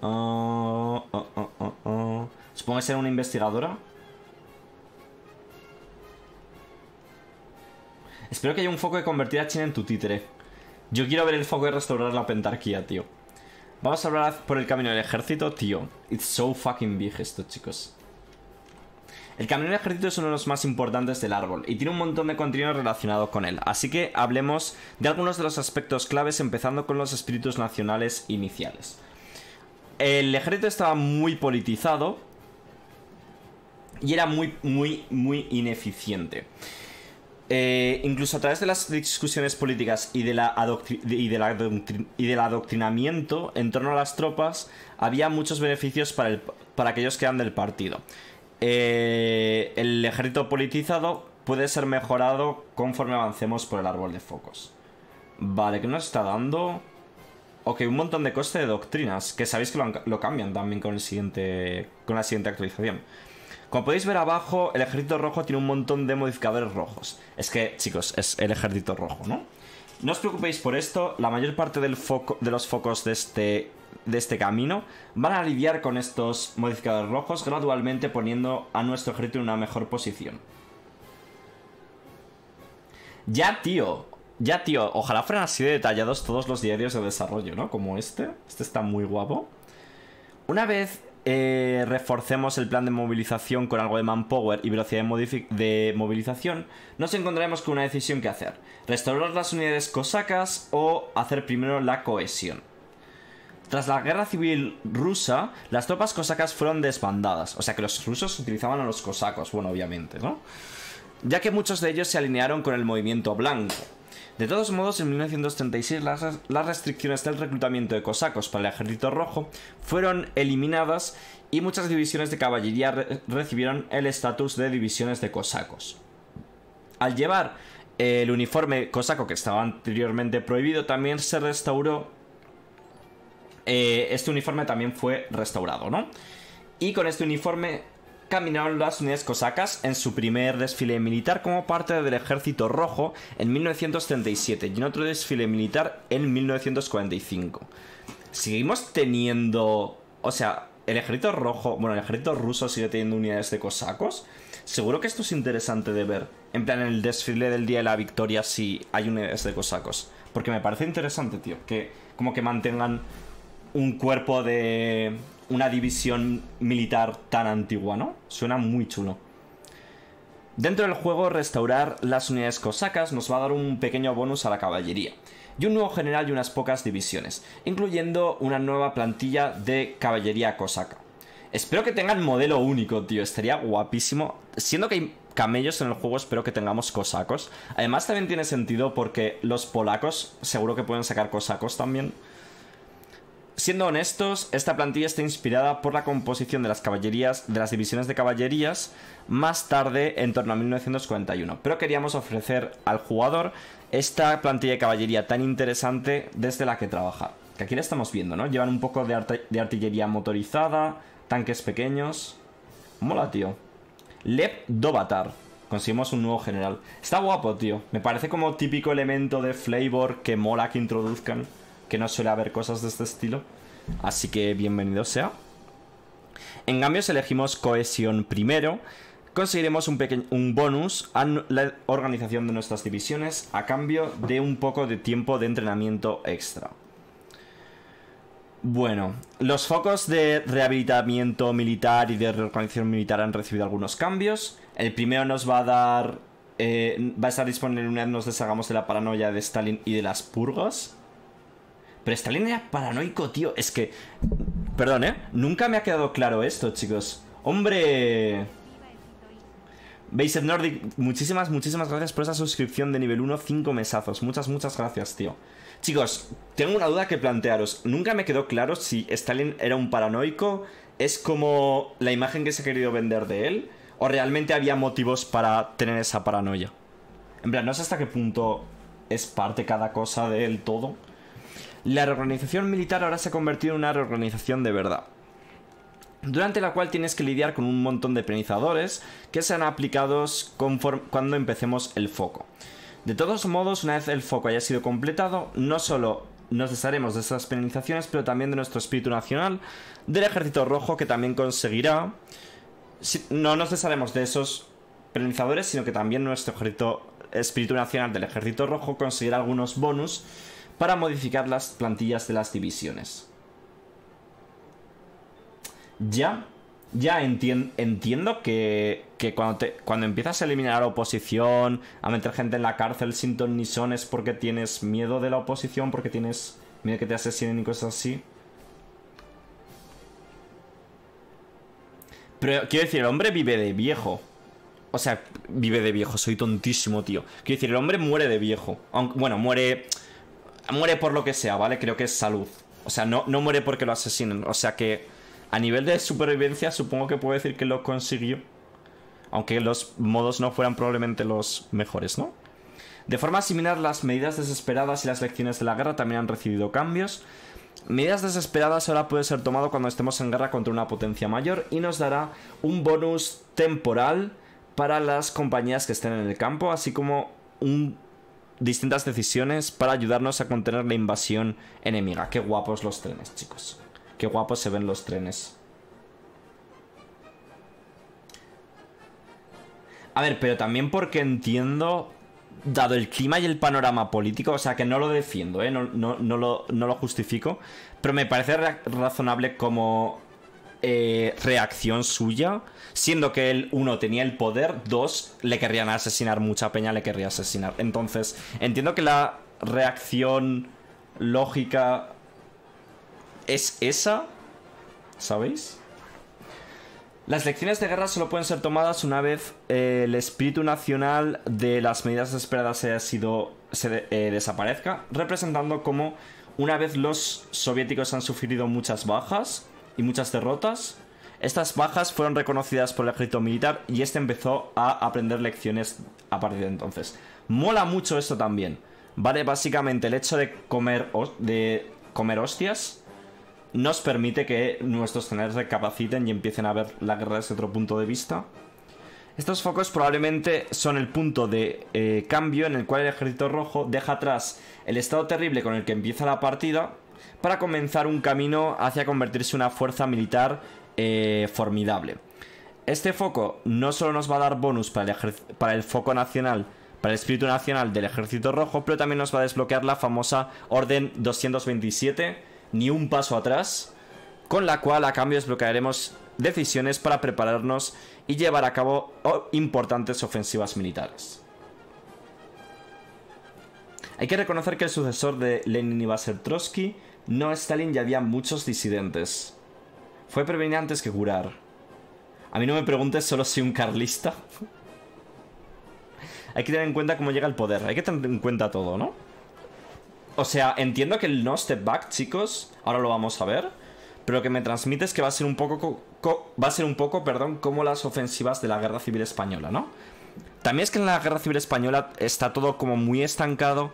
Ah, ah, Supongo que será una investigadora. Espero que haya un foco de convertir a China en tu títere. Yo quiero ver el foco de restaurar la pentarquía, tío. Vamos a hablar por el camino del ejército, tío. It's so fucking big esto, chicos. El camino del ejército es uno de los más importantes del árbol y tiene un montón de contenido relacionado con él, así que hablemos de algunos de los aspectos claves empezando con los espíritus nacionales iniciales. El ejército estaba muy politizado y era muy, muy, muy ineficiente. Eh, incluso a través de las discusiones políticas y, de la y, del adoctrinamiento en torno a las tropas, había muchos beneficios para, para aquellos que eran del partido. Eh, el ejército politizado puede ser mejorado conforme avancemos por el árbol de focos. Vale, ¿qué nos está dando? Ok, un montón de coste de doctrinas, que sabéis que lo, lo cambian también con, el siguiente, con la siguiente actualización. Como podéis ver abajo, el ejército rojo tiene un montón de modificadores rojos. Es que, chicos, es el ejército rojo, ¿no? No os preocupéis por esto, la mayor parte de los focos de este, de este camino van a lidiar con estos modificadores rojos, gradualmente poniendo a nuestro ejército en una mejor posición. Ya, tío, ya, tío, ojalá fueran así de detallados todos los diarios de desarrollo, ¿no? Como este. Este está muy guapo. Una vez eh, reforcemos el plan de movilización con algo de manpower y velocidad de, movilización, nos encontraremos con una decisión que hacer. Restaurar las unidades cosacas o hacer primero la cohesión. Tras la guerra civil rusa, las tropas cosacas fueron desbandadas. O sea que los rusos utilizaban a los cosacos, bueno, obviamente, ¿no? Ya que muchos de ellos se alinearon con el movimiento blanco. De todos modos, en 1936 las, restricciones del reclutamiento de cosacos para el ejército rojo fueron eliminadas y muchas divisiones de caballería recibieron el estatus de divisiones de cosacos. Al llevar el uniforme cosaco que estaba anteriormente prohibido, también se restauró. Eh, este uniforme también fue restaurado, ¿no? Y con este uniforme caminaron las unidades cosacas en su primer desfile militar como parte del ejército rojo en 1937 y en otro desfile militar en 1945. Seguimos teniendo... O sea, el ejército rojo... Bueno, el ejército ruso sigue teniendo unidades de cosacos. Seguro que esto es interesante de ver. En plan, en el desfile del Día de la Victoria, si hay unidades de cosacos. Porque me parece interesante, tío. Que como que mantengan un cuerpo de una división militar tan antigua, ¿no? Suena muy chulo. Dentro del juego, restaurar las unidades cosacas nos va a dar un pequeño bonus a la caballería. Y un nuevo general y unas pocas divisiones, incluyendo una nueva plantilla de caballería cosaca. Espero que tengan modelo único, tío. Estaría guapísimo. Siendo que hay camellos en el juego, espero que tengamos cosacos. Además, también tiene sentido porque los polacos seguro que pueden sacar cosacos también. Siendo honestos, esta plantilla está inspirada por la composición de las caballerías, de las divisiones de caballerías, más tarde, en torno a 1941. Pero queríamos ofrecer al jugador esta plantilla de caballería tan interesante desde la que trabaja. Que aquí la estamos viendo, ¿no? Llevan un poco de, artillería motorizada, tanques pequeños. Mola, tío. Lev Dovatar. Conseguimos un nuevo general. Está guapo, tío. Me parece como típico elemento de flavor que mola que introduzcan que no suele haber cosas de este estilo. Así que bienvenido sea. En cambio, si elegimos cohesión primero, conseguiremos un, un bonus a la organización de nuestras divisiones a cambio de un poco de tiempo de entrenamiento extra. Bueno, los focos de rehabilitamiento militar y de reorganización militar han recibido algunos cambios. El primero nos va a dar... Eh, va a estar disponible una vez nos deshagamos de la paranoia de Stalin y de las purgas. Pero Stalin era paranoico, tío. Es que... Perdón, ¿eh? Nunca me ha quedado claro esto, chicos. ¡Hombre! Based Nordic, muchísimas, muchísimas gracias por esa suscripción de nivel 1, 5 mesazos. Muchas, muchas gracias, tío. Chicos, tengo una duda que plantearos. Nunca me quedó claro si Stalin era un paranoico, es como la imagen que se ha querido vender de él, o realmente había motivos para tener esa paranoia. En plan, no sé hasta qué punto es parte cada cosa del todo. La reorganización militar ahora se ha convertido en una reorganización de verdad durante la cual tienes que lidiar con un montón de penizadores que sean aplicados cuando empecemos el foco. De todos modos, una vez el foco haya sido completado, no solo nos desharemos de esas penalizaciones, pero también de nuestro espíritu nacional, del ejército rojo que también conseguirá... No nos desharemos de esos penalizadores, sino que también nuestro ejército, espíritu nacional del ejército rojo conseguirá algunos bonus para modificar las plantillas de las divisiones. Ya, ya entiendo que, cuando, te, cuando empiezas a eliminar a la oposición, a meter gente en la cárcel sin ton ni son, es porque tienes miedo de la oposición, porque tienes miedo que te asesinen y cosas así. Pero quiero decir, el hombre vive de viejo. O sea, vive de viejo, soy tontísimo, tío. Quiero decir, el hombre muere de viejo. bueno, muere muere por lo que sea, ¿vale? Creo que es salud. O sea, no, no muere porque lo asesinen. O sea que a nivel de supervivencia supongo que puedo decir que lo consiguió. Aunque los modos no fueran probablemente los mejores, ¿no? De forma similar, las medidas desesperadas y las lecciones de la guerra también han recibido cambios. Medidas desesperadas ahora puede ser tomado cuando estemos en guerra contra una potencia mayor y nos dará un bonus temporal para las compañías que estén en el campo, así como un distintas decisiones para ayudarnos a contener la invasión enemiga. Qué guapos los trenes, chicos. Qué guapos se ven los trenes. A ver, pero también porque entiendo, dado el clima y el panorama político, o sea que no lo defiendo, ¿eh? no, no, lo, no lo justifico, pero me parece razonable como eh, reacción suya, siendo que él, uno, tenía el poder, dos, le querrían asesinar mucha peña, le querría asesinar. Entonces, entiendo que la reacción lógica es esa, ¿sabéis? Las lecciones de guerra solo pueden ser tomadas una vez eh, el espíritu nacional de las medidas esperadas haya sido, se eh, desaparezca, representando como una vez los soviéticos han sufrido muchas bajas, y muchas derrotas. Estas bajas fueron reconocidas por el ejército militar y este empezó a aprender lecciones a partir de entonces. Mola mucho esto también. Vale, básicamente el hecho de comer, de comer hostias nos permite que nuestros generales recapaciten y empiecen a ver la guerra desde otro punto de vista. Estos focos probablemente son el punto de eh, cambio en el cual el ejército rojo deja atrás el estado terrible con el que empieza la partida para comenzar un camino hacia convertirse en una fuerza militar eh, formidable. Este foco no solo nos va a dar bonus para el, para el foco nacional, para el espíritu nacional del ejército rojo, pero también nos va a desbloquear la famosa Orden 227, ni un paso atrás, con la cual a cambio desbloquearemos decisiones para prepararnos y llevar a cabo importantes ofensivas militares. Hay que reconocer que el sucesor de Lenin iba a ser Trotsky, no Stalin y había muchos disidentes. Fue prevenir antes que curar. A mí no me preguntes solo si un carlista. hay que tener en cuenta cómo llega el poder. Hay que tener en cuenta todo, ¿no? O sea, entiendo que el no step back, chicos, ahora lo vamos a ver. Pero lo que me transmite es que va a ser un poco. Va a ser un poco, perdón, como las ofensivas de la guerra civil española, ¿no? También es que en la guerra civil española está todo como muy estancado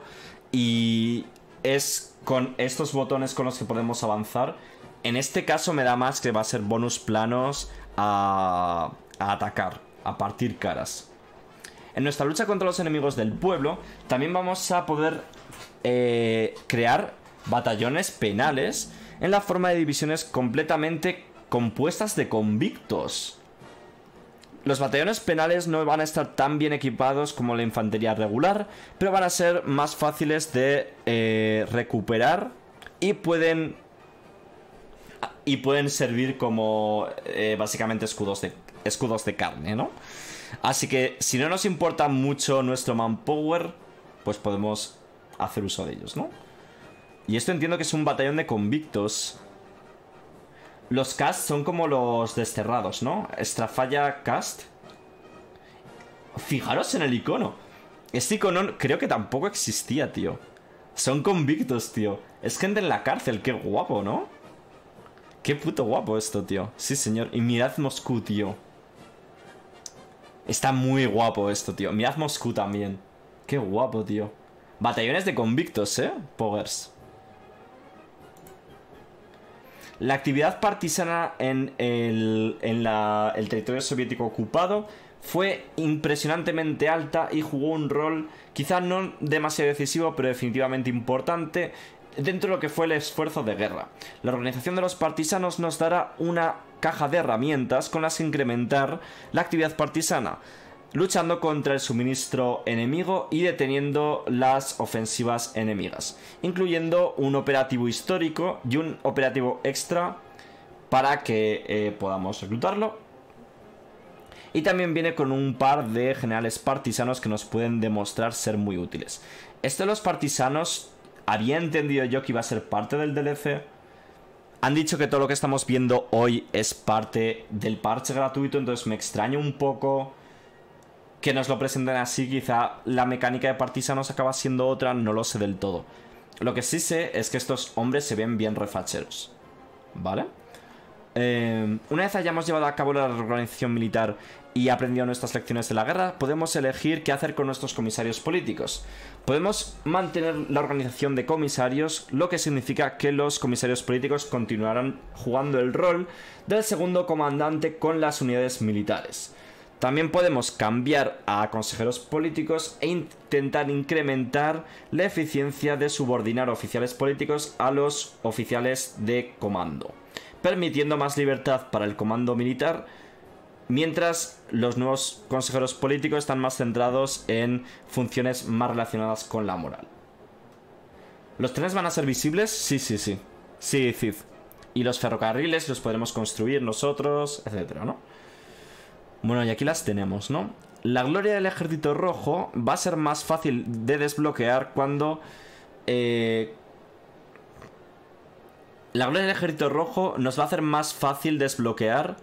y es con estos botones con los que podemos avanzar. En este caso me da más que va a ser bonus planos a, atacar, a partir caras. En nuestra lucha contra los enemigos del pueblo también vamos a poder eh, crear batallones penales en la forma de divisiones completamente compuestas de convictos. Los batallones penales no van a estar tan bien equipados como la infantería regular, pero van a ser más fáciles de eh, recuperar y pueden y pueden servir como eh, básicamente escudos de escudos de carne, ¿no? Así que si no nos importa mucho nuestro manpower, pues podemos hacer uso de ellos, ¿no? Y esto entiendo que es un batallón de convictos los cast son como los desterrados, ¿no? Estrafalla cast. Fijaros en el icono. Este icono creo que tampoco existía, tío. Son convictos, tío. Es gente en la cárcel, qué guapo, ¿no? Qué puto guapo esto, tío. Sí, señor. Y mirad Moscú, tío. Está muy guapo esto, tío. Mirad Moscú también. Qué guapo, tío. Batallones de convictos, ¿eh? Poggers. La actividad partisana en el, territorio soviético ocupado fue impresionantemente alta y jugó un rol quizá no demasiado decisivo, pero definitivamente importante dentro de lo que fue el esfuerzo de guerra. La organización de los partisanos nos dará una caja de herramientas con las que incrementar la actividad partisana, luchando contra el suministro enemigo y deteniendo las ofensivas enemigas, incluyendo un operativo histórico y un operativo extra para que eh, podamos reclutarlo. Y también viene con un par de generales partisanos que nos pueden demostrar ser muy útiles. Esto de los partisanos, había entendido yo que iba a ser parte del DLC. Han dicho que todo lo que estamos viendo hoy es parte del parche gratuito, entonces me extraña un poco que nos lo presenten así, quizá la mecánica de partisanos acaba siendo otra, no lo sé del todo. Lo que sí sé es que estos hombres se ven bien refacheros. ¿Vale? Eh, una vez hayamos llevado a cabo la organización militar y aprendido nuestras lecciones de la guerra, podemos elegir qué hacer con nuestros comisarios políticos. Podemos mantener la organización de comisarios, lo que significa que los comisarios políticos continuarán jugando el rol del segundo comandante con las unidades militares. También podemos cambiar a consejeros políticos e intentar incrementar la eficiencia de subordinar oficiales políticos a los oficiales de comando, permitiendo más libertad para el comando militar, mientras los nuevos consejeros políticos están más centrados en funciones más relacionadas con la moral. ¿Los trenes van a ser visibles? Sí, sí, sí. Sí, Cid. Y los ferrocarriles los podremos construir nosotros, etcétera, ¿no? Bueno, y aquí las tenemos, ¿no? La gloria del ejército rojo va a ser más fácil de desbloquear cuando... Eh, la gloria del ejército rojo nos va a hacer más fácil desbloquear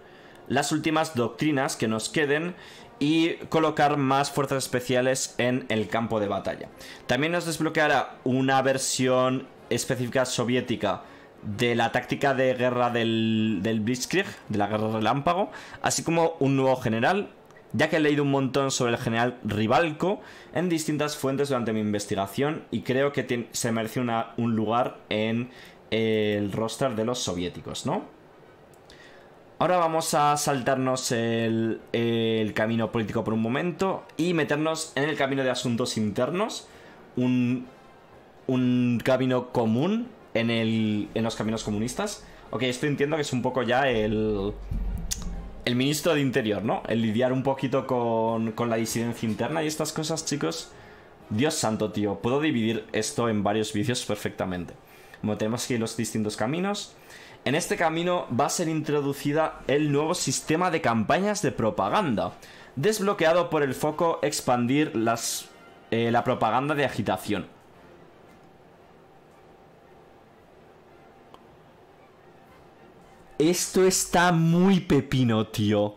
las últimas doctrinas que nos queden y colocar más fuerzas especiales en el campo de batalla. También nos desbloqueará una versión específica soviética de la táctica de guerra del, Blitzkrieg, de la guerra relámpago, así como un nuevo general, ya que he leído un montón sobre el general Rivalco en distintas fuentes durante mi investigación y creo que se merece un lugar en el roster de los soviéticos, ¿no? Ahora vamos a saltarnos el, el, camino político por un momento y meternos en el camino de asuntos internos, un camino común en, los caminos comunistas. Ok, esto entiendo que es un poco ya el... el ministro de Interior, ¿no? El lidiar un poquito con, con la disidencia interna y estas cosas, chicos. Dios santo, tío. Puedo dividir esto en varios vídeos perfectamente. Como tenemos aquí los distintos caminos. En este camino va a ser introducida el nuevo sistema de campañas de propaganda. Desbloqueado por el foco expandir eh, la propaganda de agitación. Esto está muy pepino, tío.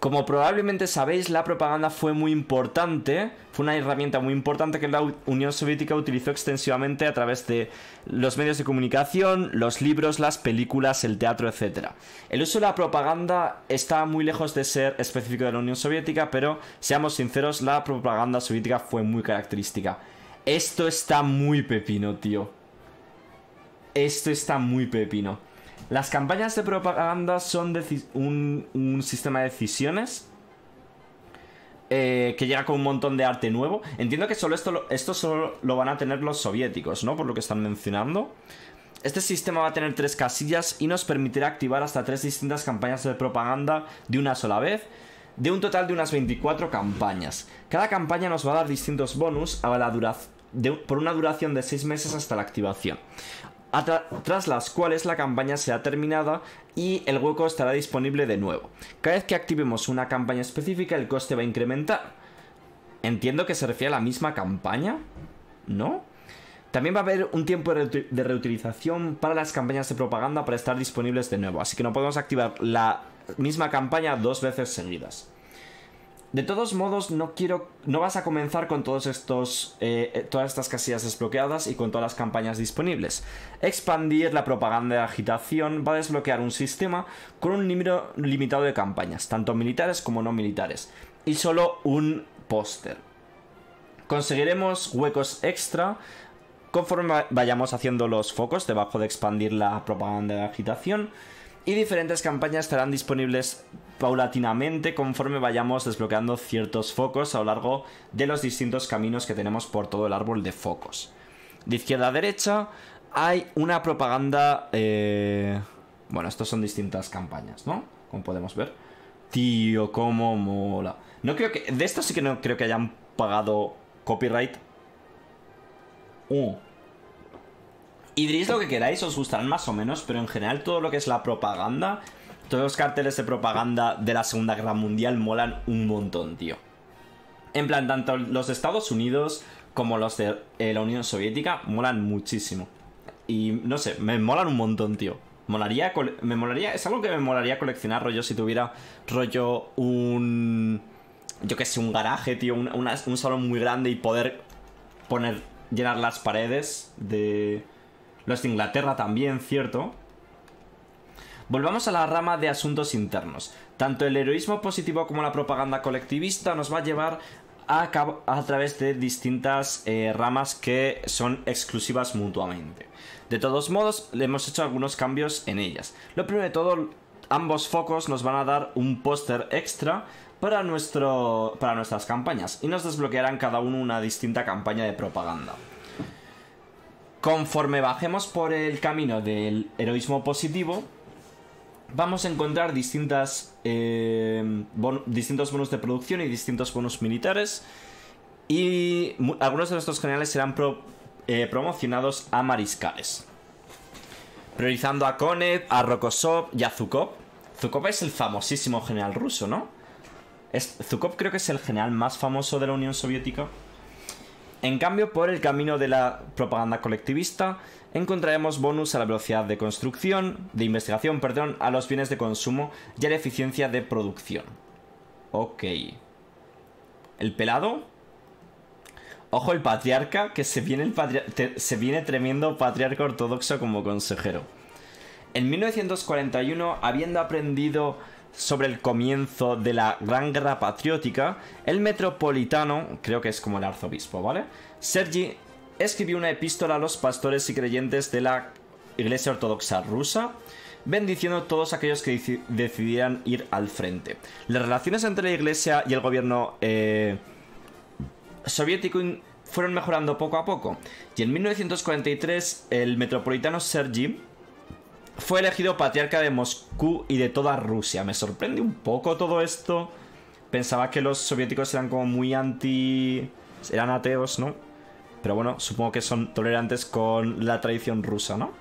Como probablemente sabéis, la propaganda fue muy importante, fue una herramienta muy importante que la Unión Soviética utilizó extensivamente a través de los medios de comunicación, los libros, las películas, el teatro, etc. El uso de la propaganda está muy lejos de ser específico de la Unión Soviética, pero seamos sinceros, la propaganda soviética fue muy característica. Esto está muy pepino, tío. Esto está muy pepino. Las campañas de propaganda son un, sistema de decisiones eh, que llega con un montón de arte nuevo. Entiendo que solo esto, esto solo lo van a tener los soviéticos, ¿no? Por lo que están mencionando. Este sistema va a tener tres casillas y nos permitirá activar hasta tres distintas campañas de propaganda de una sola vez, de un total de unas 24 campañas. Cada campaña nos va a dar distintos bonus a la por una duración de 6 meses hasta la activación tras las cuales la campaña será terminada y el hueco estará disponible de nuevo. Cada vez que activemos una campaña específica el coste va a incrementar. Entiendo que se refiere a la misma campaña, ¿no? También va a haber un tiempo de reutilización para las campañas de propaganda para estar disponibles de nuevo, así que no podemos activar la misma campaña dos veces seguidas. De todos modos, no quiero. No vas a comenzar con todos estos. Eh, eh, todas estas casillas desbloqueadas y con todas las campañas disponibles. Expandir la propaganda de agitación va a desbloquear un sistema con un número limitado de campañas, tanto militares como no militares. Y solo un póster. Conseguiremos huecos extra conforme vayamos haciendo los focos debajo de expandir la propaganda de agitación y diferentes campañas estarán disponibles paulatinamente conforme vayamos desbloqueando ciertos focos a lo largo de los distintos caminos que tenemos por todo el árbol de focos. De izquierda a derecha hay una propaganda... Eh... Bueno, estos son distintas campañas, ¿no? Como podemos ver. Tío, cómo mola. No creo que... De esto sí que no creo que hayan pagado copyright. Uh, y diréis lo que queráis, os gustarán más o menos, pero en general todo lo que es la propaganda, todos los carteles de propaganda de la Segunda Guerra Mundial molan un montón, tío. En plan, tanto los de Estados Unidos como los de eh, la Unión Soviética molan muchísimo. Y no sé, me molan un montón, tío. Molaría, me molaría, es algo que me molaría coleccionar, rollo, si tuviera rollo un... Yo que sé, un garaje, tío, un salón muy grande y poder poner, llenar las paredes de los de Inglaterra también, cierto. Volvamos a la rama de asuntos internos. Tanto el heroísmo positivo como la propaganda colectivista nos va a llevar a, cabo, a través de distintas eh, ramas que son exclusivas mutuamente. De todos modos, le hemos hecho algunos cambios en ellas. Lo primero de todo, ambos focos nos van a dar un póster extra para, nuestro, para nuestras campañas y nos desbloquearán cada uno una distinta campaña de propaganda. Conforme bajemos por el camino del heroísmo positivo, vamos a encontrar eh, distintos bonos de producción y distintos bonos militares. Y algunos de nuestros generales serán eh, promocionados a mariscales. Priorizando a Konev, a Rokosov y a Zukov. Zukov es el famosísimo general ruso, ¿no? Zukov creo que es el general más famoso de la Unión Soviética. En cambio, por el camino de la propaganda colectivista, encontraremos bonus a la velocidad de construcción, de investigación, perdón, a los bienes de consumo y a la eficiencia de producción. Ok. El pelado. Ojo, el patriarca, que se viene, se viene tremendo patriarca ortodoxo como consejero. En 1941, habiendo aprendido sobre el comienzo de la Gran Guerra Patriótica, el metropolitano, creo que es como el arzobispo, ¿vale? Sergi escribió una epístola a los pastores y creyentes de la Iglesia Ortodoxa rusa, bendiciendo a todos aquellos que decidieran ir al frente. Las relaciones entre la Iglesia y el gobierno eh, soviético fueron mejorando poco a poco, y en 1943 el metropolitano Sergi fue elegido patriarca de Moscú y de toda Rusia. Me sorprende un poco todo esto. Pensaba que los soviéticos eran como muy anti... eran ateos, ¿no? Pero bueno, supongo que son tolerantes con la tradición rusa, ¿no?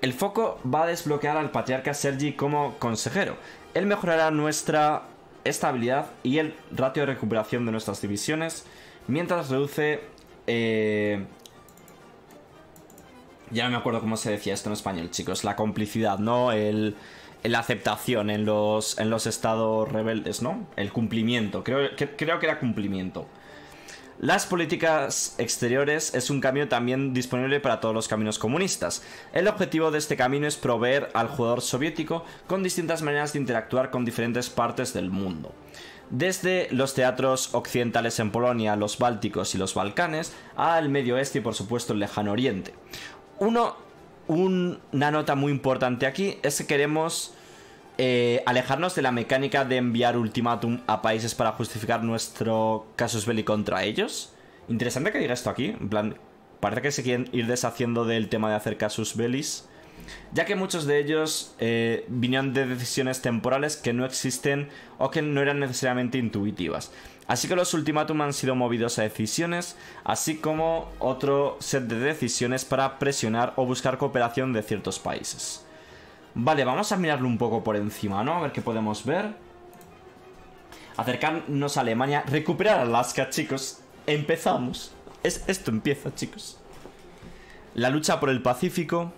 El foco va a desbloquear al patriarca Sergi como consejero. Él mejorará nuestra estabilidad y el ratio de recuperación de nuestras divisiones, mientras reduce... Eh... Ya no me acuerdo cómo se decía esto en español, chicos. La complicidad, ¿no? El, la aceptación en los, en los estados rebeldes, ¿no? El cumplimiento. Creo que, creo que era cumplimiento. Las políticas exteriores es un camino también disponible para todos los caminos comunistas. El objetivo de este camino es proveer al jugador soviético con distintas maneras de interactuar con diferentes partes del mundo. Desde los teatros occidentales en Polonia, los Bálticos y los Balcanes, al Medio Oeste y por supuesto el Lejano Oriente. Uno, una nota muy importante aquí es que queremos eh, alejarnos de la mecánica de enviar ultimátum a países para justificar nuestro casus belli contra ellos. Interesante que diga esto aquí. En plan, parece que se quieren ir deshaciendo del tema de hacer casus bellis. Ya que muchos de ellos eh, vinieron de decisiones temporales que no existen o que no eran necesariamente intuitivas. Así que los ultimátum han sido movidos a decisiones, así como otro set de decisiones para presionar o buscar cooperación de ciertos países. Vale, vamos a mirarlo un poco por encima, ¿no? A ver qué podemos ver. Acercarnos a Alemania. Recuperar Alaska, chicos. Empezamos. Es, esto empieza, chicos. La lucha por el Pacífico.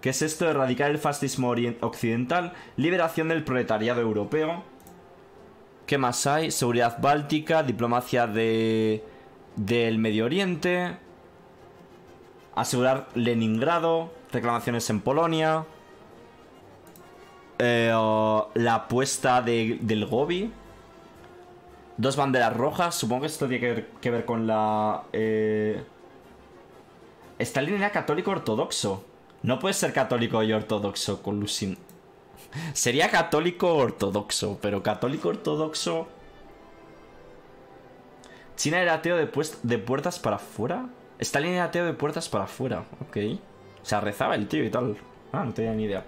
¿Qué es esto? Erradicar el fascismo occidental. Liberación del proletariado europeo. ¿Qué más hay? Seguridad báltica. Diplomacia de... del Medio Oriente. Asegurar Leningrado. Reclamaciones en Polonia. Eh, la apuesta del Gobi. Dos banderas rojas. Supongo que esto tiene que ver, con la... Eh... Stalin era católico ortodoxo. No puede ser católico y ortodoxo con Lusin. Sería católico ortodoxo, pero católico ortodoxo... China era ateo de, de puertas para afuera. Stalin era ateo de puertas para afuera. Ok. O sea, rezaba el tío y tal. Ah, no tenía ni idea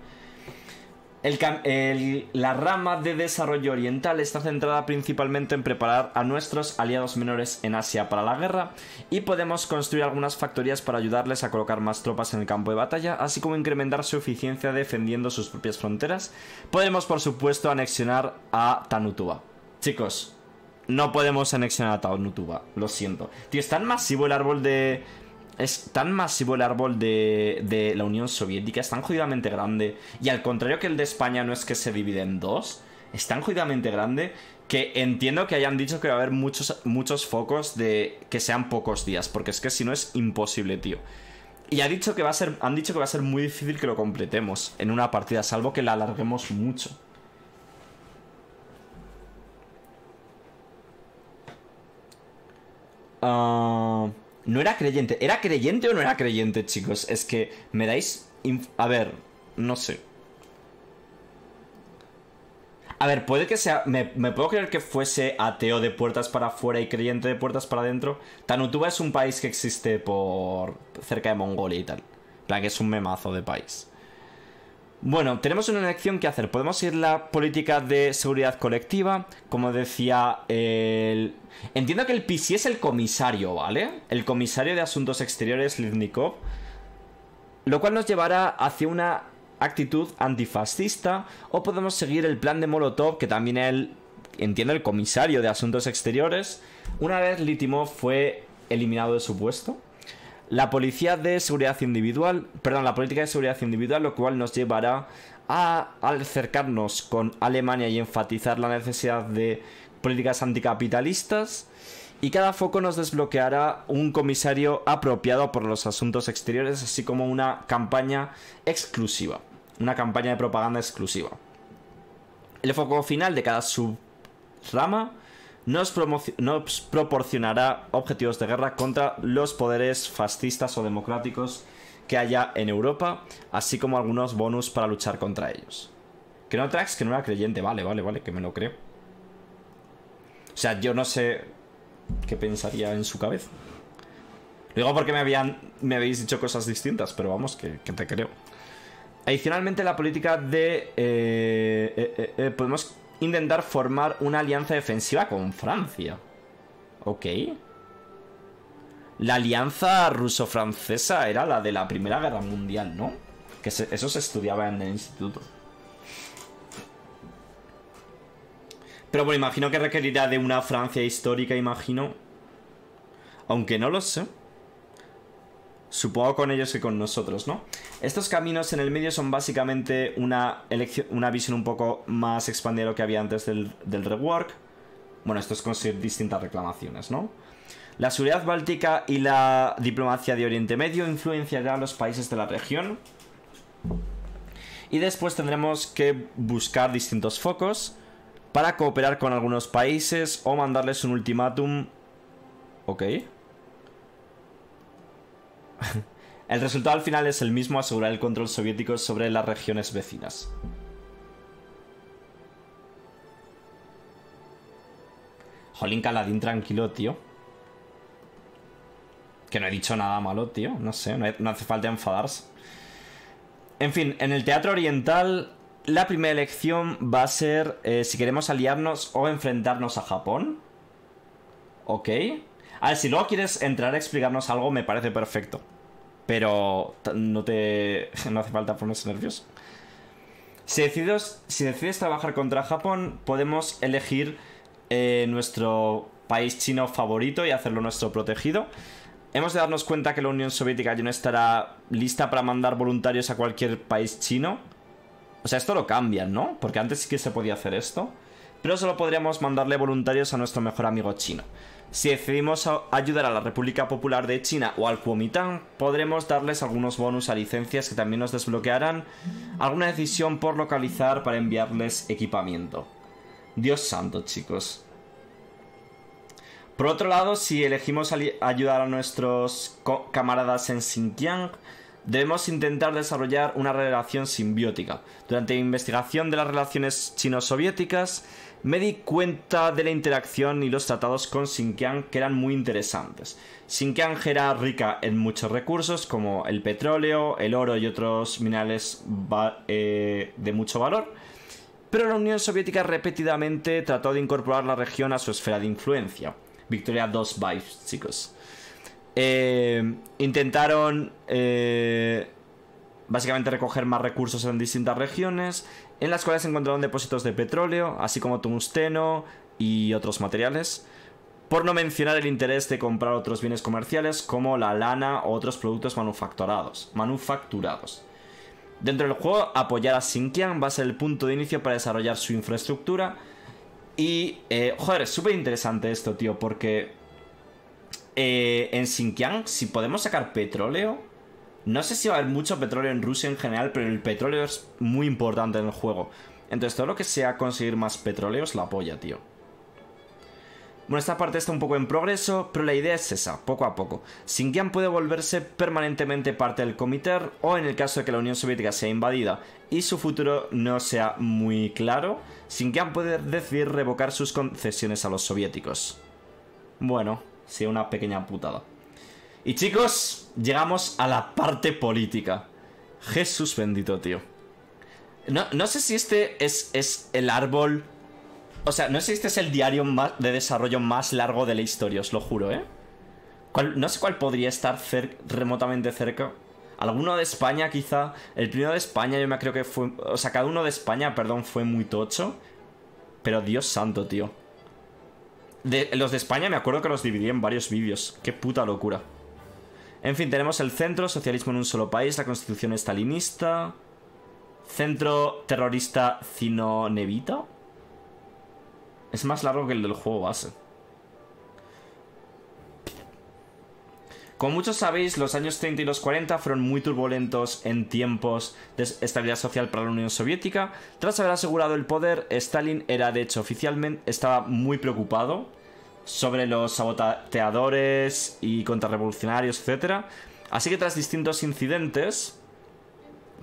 la rama de desarrollo oriental está centrada principalmente en preparar a nuestros aliados menores en Asia para la guerra y podemos construir algunas factorías para ayudarles a colocar más tropas en el campo de batalla, así como incrementar su eficiencia defendiendo sus propias fronteras. Podemos, por supuesto, anexionar a Tanutuba. Chicos, no podemos anexionar a Tanutuba, lo siento. Tío, es tan masivo el árbol de es tan masivo el árbol de, la Unión Soviética, es tan jodidamente grande, y al contrario que el de España no es que se divide en dos, es tan jodidamente grande que entiendo que hayan dicho que va a haber muchos, muchos focos de que sean pocos días, porque es que si no es imposible, tío. Y ha dicho que va a ser, han dicho que va a ser muy difícil que lo completemos en una partida, salvo que la alarguemos mucho. Ah... No era creyente. ¿Era creyente o no era creyente, chicos? Es que me dais... A ver, no sé. A ver, puede que sea... Me, puedo creer que fuese ateo de puertas para afuera y creyente de puertas para adentro. Tanutuba es un país que existe por... cerca de Mongolia y tal. Plan, que es un memazo de país. Bueno, tenemos una elección que hacer. Podemos ir la política de seguridad colectiva. Como decía el... Entiendo que el PC es el comisario, ¿vale? El comisario de Asuntos Exteriores, Livnikov. Lo cual nos llevará hacia una actitud antifascista. O podemos seguir el plan de Molotov, que también él... Entiendo el comisario de Asuntos Exteriores. Una vez Litimov fue eliminado de su puesto la policía de seguridad individual, perdón, la política de seguridad individual, lo cual nos llevará a acercarnos con Alemania y enfatizar la necesidad de políticas anticapitalistas. Y cada foco nos desbloqueará un comisario apropiado por los asuntos exteriores, así como una campaña exclusiva. Una campaña de propaganda exclusiva. El foco final de cada subrama nos, proporcionará objetivos de guerra contra los poderes fascistas o democráticos que haya en Europa, así como algunos bonus para luchar contra ellos. Que no tracks que no era creyente, vale, vale, vale, que me lo creo. O sea, yo no sé qué pensaría en su cabeza. Lo digo porque me habían me habéis dicho cosas distintas, pero vamos, que, te creo. Adicionalmente, la política de... eh, eh, eh, podemos intentar formar una alianza defensiva con Francia. Ok. La alianza ruso-francesa era la de la Primera Guerra Mundial, ¿no? Que eso se estudiaba en el instituto. Pero bueno, imagino que requerirá de una Francia histórica, imagino. Aunque no lo sé. Supongo con ellos que con nosotros, ¿no? Estos caminos en el medio son básicamente una, elección, una visión un poco más expandida de lo que había antes del, rework. Bueno, esto es conseguir distintas reclamaciones, ¿no? La seguridad báltica y la diplomacia de Oriente Medio influenciarán a los países de la región. Y después tendremos que buscar distintos focos para cooperar con algunos países o mandarles un ultimátum. Ok. El resultado al final es el mismo, asegurar el control soviético sobre las regiones vecinas. Jolín Caladín, tranquilo, tío. Que no he dicho nada malo, tío. No sé, no, hace falta enfadarse. En fin, en el teatro oriental, la primera elección va a ser eh, si queremos aliarnos o enfrentarnos a Japón. Ok. A ver, si luego quieres entrar a explicarnos algo, me parece perfecto. Pero no te. No hace falta ponerse nervioso. Si decides, si decides trabajar contra Japón, podemos elegir eh, nuestro país chino favorito y hacerlo nuestro protegido. Hemos de darnos cuenta que la Unión Soviética ya no estará lista para mandar voluntarios a cualquier país chino. O sea, esto lo cambian, ¿no? Porque antes sí que se podía hacer esto. Pero solo podríamos mandarle voluntarios a nuestro mejor amigo chino. Si decidimos ayudar a la República Popular de China o al Kuomintang, podremos darles algunos bonus a licencias que también nos desbloquearán alguna decisión por localizar para enviarles equipamiento. Dios santo, chicos. Por otro lado, si elegimos ayudar a nuestros camaradas en Xinjiang, debemos intentar desarrollar una relación simbiótica. Durante mi investigación de las relaciones chino-soviéticas, me di cuenta de la interacción y los tratados con Xinjiang que eran muy interesantes. Xinjiang era rica en muchos recursos como el petróleo, el oro y otros minerales eh, de mucho valor, pero la Unión Soviética repetidamente trató de incorporar la región a su esfera de influencia. Victoria 2 vibes, chicos. Eh, intentaron eh, básicamente recoger más recursos en distintas regiones, en las cuales se encontraron depósitos de petróleo, así como tungsteno y otros materiales. Por no mencionar el interés de comprar otros bienes comerciales como la lana o otros productos manufacturados. manufacturados. Dentro del juego, apoyar a Xinjiang va a ser el punto de inicio para desarrollar su infraestructura. Y, eh, joder, es súper interesante esto, tío, porque eh, en Xinjiang, si podemos sacar petróleo, no sé si va a haber mucho petróleo en Rusia en general, pero el petróleo es muy importante en el juego. Entonces, todo lo que sea conseguir más petróleo es la polla, tío. Bueno, esta parte está un poco en progreso, pero la idea es esa, poco a poco. Xinjiang puede volverse permanentemente parte del comité, o en el caso de que la Unión Soviética sea invadida y su futuro no sea muy claro, Xinjiang puede decidir revocar sus concesiones a los soviéticos. Bueno, sí, una pequeña putada. Y chicos, llegamos a la parte política. Jesús bendito, tío. No, no sé si este es, es el árbol o sea, no sé si este es el diario más de desarrollo más largo de la historia, os lo juro, ¿eh? ¿Cuál- no sé cuál podría estar remotamente cerca. Alguno de España, quizá. El primero de España, yo me creo que fue. O sea, cada uno de España, perdón, fue muy tocho. Pero Dios santo, tío. De, los de España me acuerdo que los dividí en varios vídeos. Qué puta locura. En fin, tenemos el centro, socialismo en un solo país, la constitución estalinista. Centro terrorista Cinonevita. Es más largo que el del juego base. Como muchos sabéis, los años 30 y los 40 fueron muy turbulentos en tiempos de estabilidad social para la Unión Soviética. Tras haber asegurado el poder, Stalin era de hecho oficialmente estaba muy preocupado sobre los saboteadores y contrarrevolucionarios, etc. Así que tras distintos incidentes,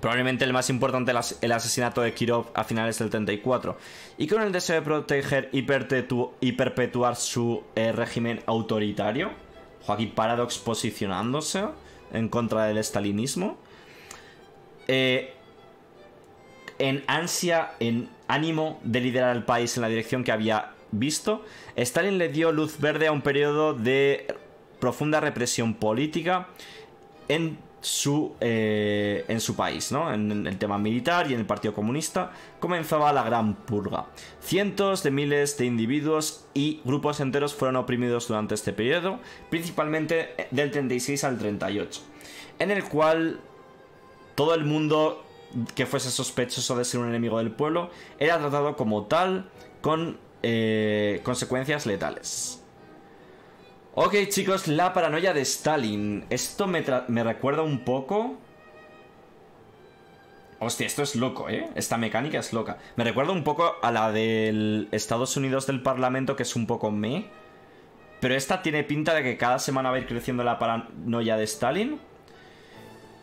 probablemente el más importante, el as- el asesinato de Kirov a finales del 34, y con el deseo de proteger y, perpetu- y perpetuar su eh, régimen autoritario, Joaquín Paradox posicionándose en contra del estalinismo, eh, en ansia, en ánimo de liderar el país en la dirección que había visto, Stalin le dio luz verde a un periodo de profunda represión política en su, eh, en su país, ¿no? En el tema militar y en el Partido Comunista comenzaba la Gran Purga. Cientos de miles de individuos y grupos enteros fueron oprimidos durante este periodo, principalmente del 36 al 38, en el cual todo el mundo que fuese sospechoso de ser un enemigo del pueblo era tratado como tal con eh, consecuencias letales. Ok chicos, la paranoia de Stalin. Esto me, me recuerda un poco... Hostia, esto es loco, ¿eh? Esta mecánica es loca. Me recuerda un poco a la del Estados Unidos del Parlamento, que es un poco me. Pero esta tiene pinta de que cada semana va a ir creciendo la paranoia de Stalin.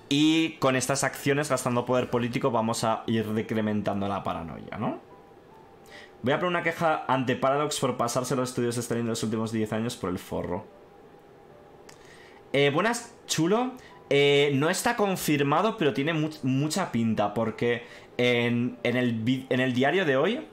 Y con estas acciones, gastando poder político, vamos a ir decrementando la paranoia, ¿no? Voy a poner una queja ante Paradox por pasarse los estudios de Stalin en los últimos 10 años por el forro. Eh, buenas, chulo. Eh, no está confirmado, pero tiene mucha pinta, porque en, el, en el diario de hoy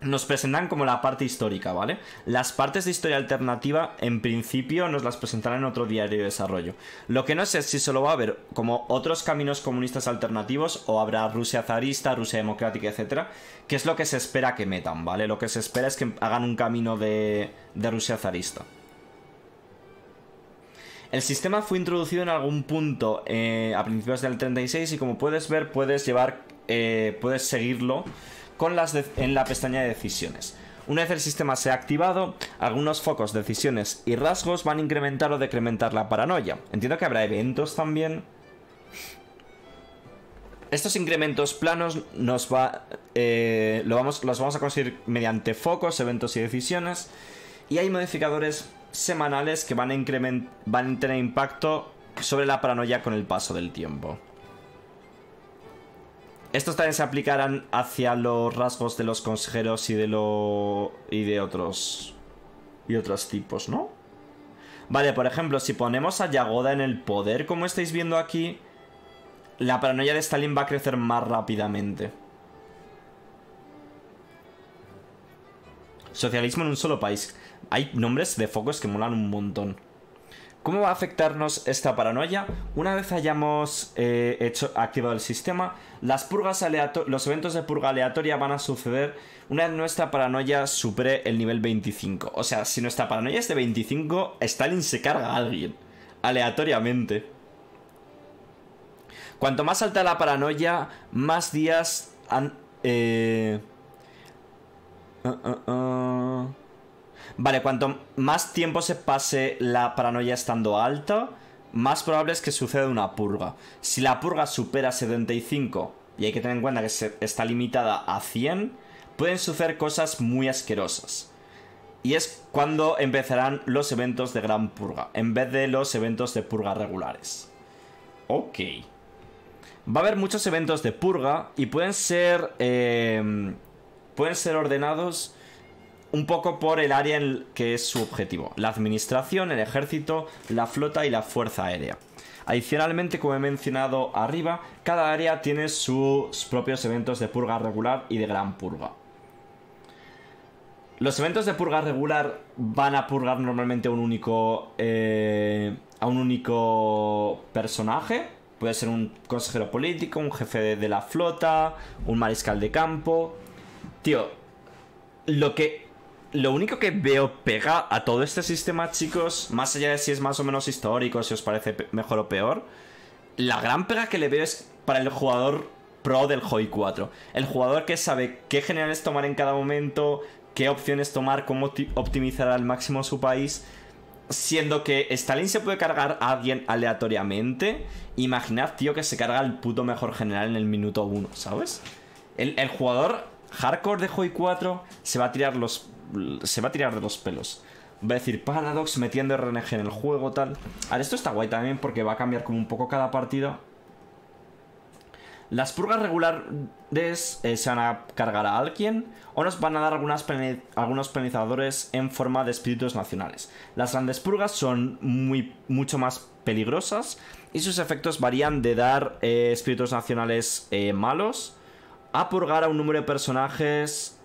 nos presentan como la parte histórica, ¿vale? Las partes de historia alternativa, en principio, nos las presentarán en otro diario de desarrollo. Lo que no sé es si solo va a haber como otros caminos comunistas alternativos o habrá Rusia zarista, Rusia democrática, etcétera, que es lo que se espera que metan, ¿vale? Lo que se espera es que hagan un camino de, de Rusia zarista. El sistema fue introducido en algún punto eh, a principios del 36 y como puedes ver puedes llevar, eh, puedes seguirlo con las en la pestaña de decisiones. Una vez el sistema se ha activado, algunos focos, decisiones y rasgos van a incrementar o decrementar la paranoia. Entiendo que habrá eventos también. Estos incrementos planos nos va, eh, lo vamos, los vamos a conseguir mediante focos, eventos y decisiones. Y hay modificadores semanales que van a, van a tener impacto sobre la paranoia con el paso del tiempo. Estos también se aplicarán hacia los rasgos de los consejeros y de lo. y de otros. y otros tipos, ¿no? Vale, por ejemplo, si ponemos a Yagoda en el poder, como estáis viendo aquí, la paranoia de Stalin va a crecer más rápidamente. Socialismo en un solo país. Hay nombres de focos que molan un montón. ¿Cómo va a afectarnos esta paranoia? Una vez hayamos eh, hecho, activado el sistema, las purgas los eventos de purga aleatoria van a suceder una vez nuestra paranoia supere el nivel 25. O sea, si nuestra paranoia es de 25, Stalin se carga a alguien, aleatoriamente. Cuanto más alta la paranoia, más días han... Eh... Uh, uh, uh. Vale, cuanto más tiempo se pase la paranoia estando alta, más probable es que suceda una purga. Si la purga supera 75, y hay que tener en cuenta que está limitada a 100, pueden suceder cosas muy asquerosas. Y es cuando empezarán los eventos de gran purga, en vez de los eventos de purga regulares. Ok. Va a haber muchos eventos de purga y pueden ser... Eh, pueden ser ordenados un poco por el área en que es su objetivo, la administración, el ejército, la flota y la fuerza aérea. Adicionalmente, como he mencionado arriba, cada área tiene sus propios eventos de purga regular y de gran purga. Los eventos de purga regular van a purgar normalmente a un único. Eh, a un único personaje. Puede ser un consejero político, un jefe de la flota, un mariscal de campo. Tío, lo que lo único que veo pega a todo este sistema, chicos, más allá de si es más o menos histórico, si os parece mejor o peor, la gran pega que le veo es para el jugador pro del HOI 4. El jugador que sabe qué generales tomar en cada momento, qué opciones tomar, cómo optimizar al máximo su país. Siendo que Stalin se puede cargar a alguien aleatoriamente. Imaginad, tío, que se carga el puto mejor general en el minuto 1, ¿sabes? El, jugador hardcore de HOI 4 se va a tirar los se va a tirar de los pelos. Va a decir Paradox metiendo RNG en el juego, tal. Ahora, esto está guay también porque va a cambiar como un poco cada partida. Las purgas regulares eh, se van a cargar a alguien o nos van a dar algunos penalizadores en forma de espíritus nacionales. Las grandes purgas son muy, mucho más peligrosas y sus efectos varían de dar eh, espíritus nacionales eh, malos a purgar a un número de personajes.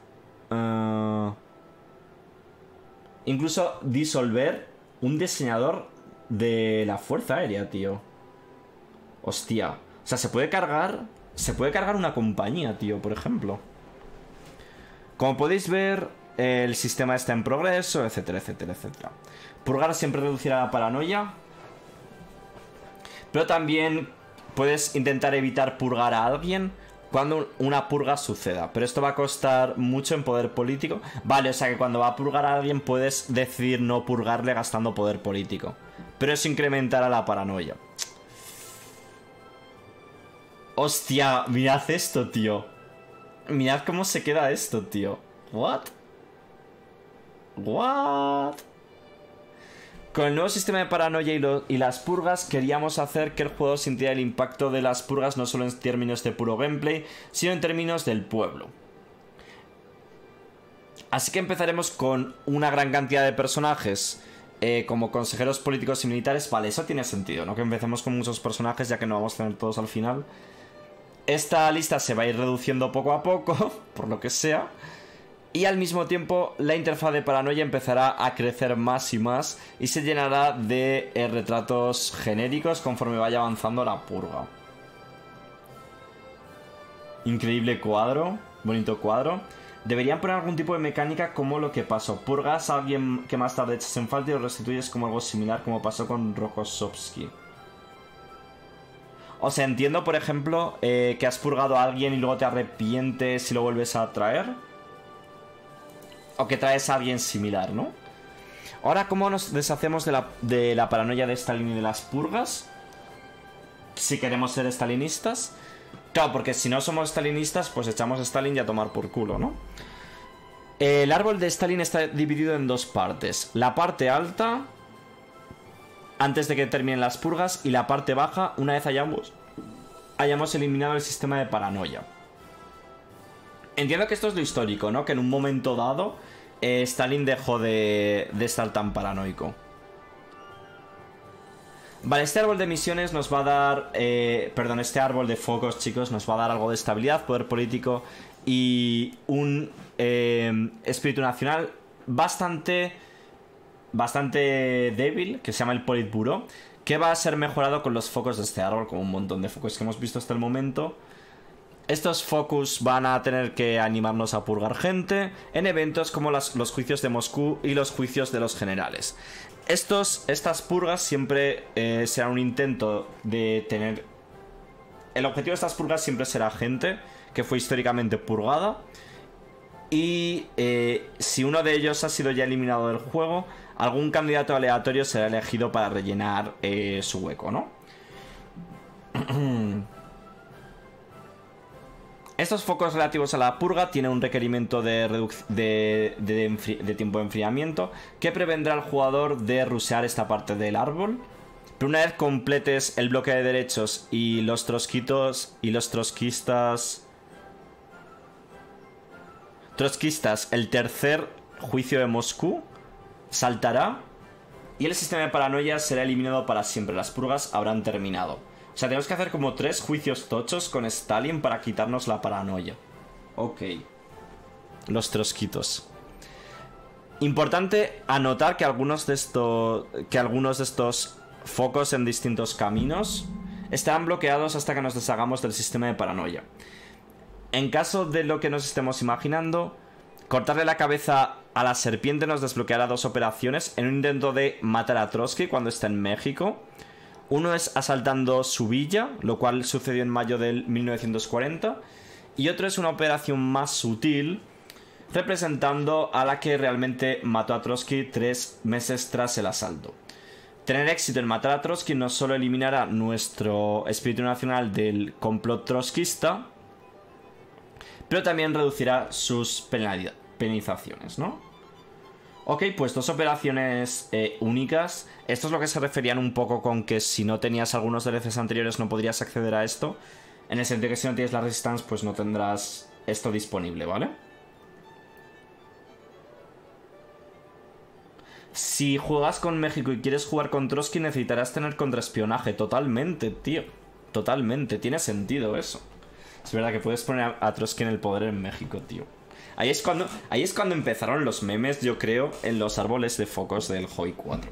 Incluso disolver un diseñador de la Fuerza Aérea, tío. Hostia. O sea, se puede cargar. Se puede cargar una compañía, tío, por ejemplo. Como podéis ver, el sistema está en progreso, etcétera, etcétera, etcétera. Purgar siempre reducirá la paranoia. Pero también puedes intentar evitar purgar a alguien cuando una purga suceda. Pero esto va a costar mucho en poder político. Vale, o sea que cuando va a purgar a alguien puedes decidir no purgarle gastando poder político. Pero eso incrementará la paranoia. Hostia, mirad esto, tío. Mirad cómo se queda esto, tío. What? What? Con el nuevo sistema de paranoia y, las purgas queríamos hacer que el juego sintiera el impacto de las purgas no solo en términos de puro gameplay, sino en términos del pueblo. Así que empezaremos con una gran cantidad de personajes eh, como consejeros políticos y militares. Vale, eso tiene sentido, ¿no? Que empecemos con muchos personajes ya que no vamos a tener todos al final. Esta lista se va a ir reduciendo poco a poco, por lo que sea. Y al mismo tiempo la interfaz de paranoia empezará a crecer más y más y se llenará de eh, retratos genéricos conforme vaya avanzando la purga. Increíble cuadro, bonito cuadro. Deberían poner algún tipo de mecánica como lo que pasó. Purgas a alguien que más tarde echas en falta y lo restituyes como algo similar como pasó con Rokosovsky. O sea, entiendo, por ejemplo, eh, que has purgado a alguien y luego te arrepientes y lo vuelves a traer. O que traes a alguien similar, ¿no? Ahora, ¿cómo nos deshacemos de la, de la paranoia de Stalin y de las purgas? Si queremos ser stalinistas. Claro, porque si no somos stalinistas, pues echamos a Stalin y a tomar por culo, ¿no? El árbol de Stalin está dividido en dos partes. La parte alta, antes de que terminen las purgas, y la parte baja, una vez hayamos, hayamos eliminado el sistema de paranoia. Entiendo que esto es lo histórico, ¿no? Que en un momento dado eh, Stalin dejó de, estar tan paranoico. Vale, este árbol de misiones nos va a dar... eh, perdón, este árbol de focos, chicos, nos va a dar algo de estabilidad, poder político y un eh, espíritu nacional bastante... Bastante débil, que se llama el Politburo, que va a ser mejorado con los focos de este árbol, como un montón de focos que hemos visto hasta el momento. Estos focus van a tener que animarnos a purgar gente en eventos como los juicios de Moscú y los juicios de los generales. Estos, estas purgas siempre eh, serán un intento de tener... El objetivo de estas purgas siempre será gente que fue históricamente purgada. Y eh, si uno de ellos ha sido ya eliminado del juego, algún candidato aleatorio será elegido para rellenar eh, su hueco, ¿no? Estos focos relativos a la purga tienen un requerimiento de, tiempo de enfriamiento que prevendrá al jugador de rusear esta parte del árbol. Pero una vez completes el bloque de derechos y los trotskitos y los trotskistas... Trotskistas, el tercer juicio de Moscú saltará y el sistema de paranoia será eliminado para siempre. Las purgas habrán terminado. O sea, tenemos que hacer como tres juicios tochos con Stalin para quitarnos la paranoia. Ok. Los trotskitos. Importante anotar que algunos de estos. que algunos de estos focos en distintos caminos estarán bloqueados hasta que nos deshagamos del sistema de paranoia. En caso de lo que nos estemos imaginando, cortarle la cabeza a la serpiente nos desbloqueará dos operaciones en un intento de matar a Trotsky cuando está en México. Uno es asaltando su villa, lo cual sucedió en mayo del 1940. Y otro es una operación más sutil, representando a la que realmente mató a Trotsky tres meses tras el asalto. Tener éxito en matar a Trotsky no solo eliminará nuestro espíritu nacional del complot trotskista, pero también reducirá sus penalizaciones, ¿no? Ok, pues dos operaciones eh, únicas. Esto es lo que se referían un poco con que si no tenías algunos DLCs anteriores no podrías acceder a esto. En el sentido que si no tienes la Resistance, pues no tendrás esto disponible, ¿vale? Si juegas con México y quieres jugar con Trotsky, necesitarás tener contraespionaje. Totalmente, tío. Totalmente. Tiene sentido eso. Es verdad que puedes poner a Trotsky en el poder en México, tío. Ahí es cuando, ahí es cuando empezaron los memes, yo creo, en los árboles de focos del Hoi 4.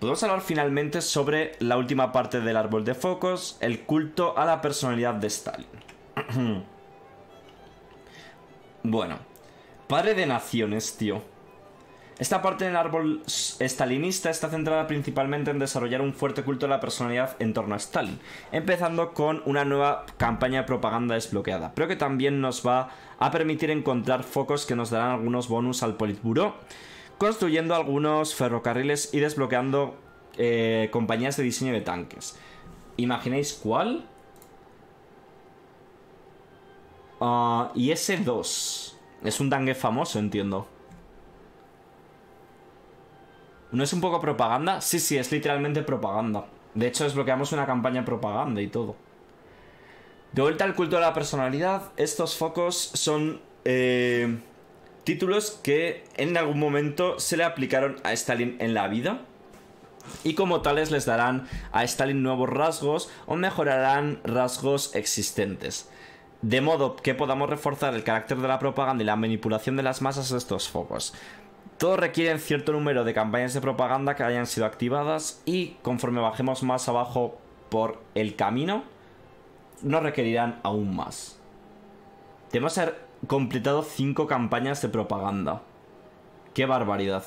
Podemos hablar finalmente sobre la última parte del árbol de focos, el culto a la personalidad de Stalin. bueno, padre de naciones, tío. Esta parte del árbol stalinista está centrada principalmente en desarrollar un fuerte culto a la personalidad en torno a Stalin, empezando con una nueva campaña de propaganda desbloqueada, pero que también nos va a permitir encontrar focos que nos darán algunos bonus al Politburo, construyendo algunos ferrocarriles y desbloqueando eh, compañías de diseño de tanques. ¿Imagináis cuál? Ah, y ese 2 es un tanque famoso, entiendo. ¿No es un poco propaganda? Sí, sí, es literalmente propaganda. De hecho, desbloqueamos una campaña propaganda y todo. De vuelta al culto de la personalidad, estos focos son eh, títulos que en algún momento se le aplicaron a Stalin en la vida. Y como tales les darán a Stalin nuevos rasgos o mejorarán rasgos existentes. De modo que podamos reforzar el carácter de la propaganda y la manipulación de las masas de estos focos. Todos requieren cierto número de campañas de propaganda que hayan sido activadas y conforme bajemos más abajo por el camino, nos requerirán aún más. Debemos haber completado 5 campañas de propaganda. ¡Qué barbaridad!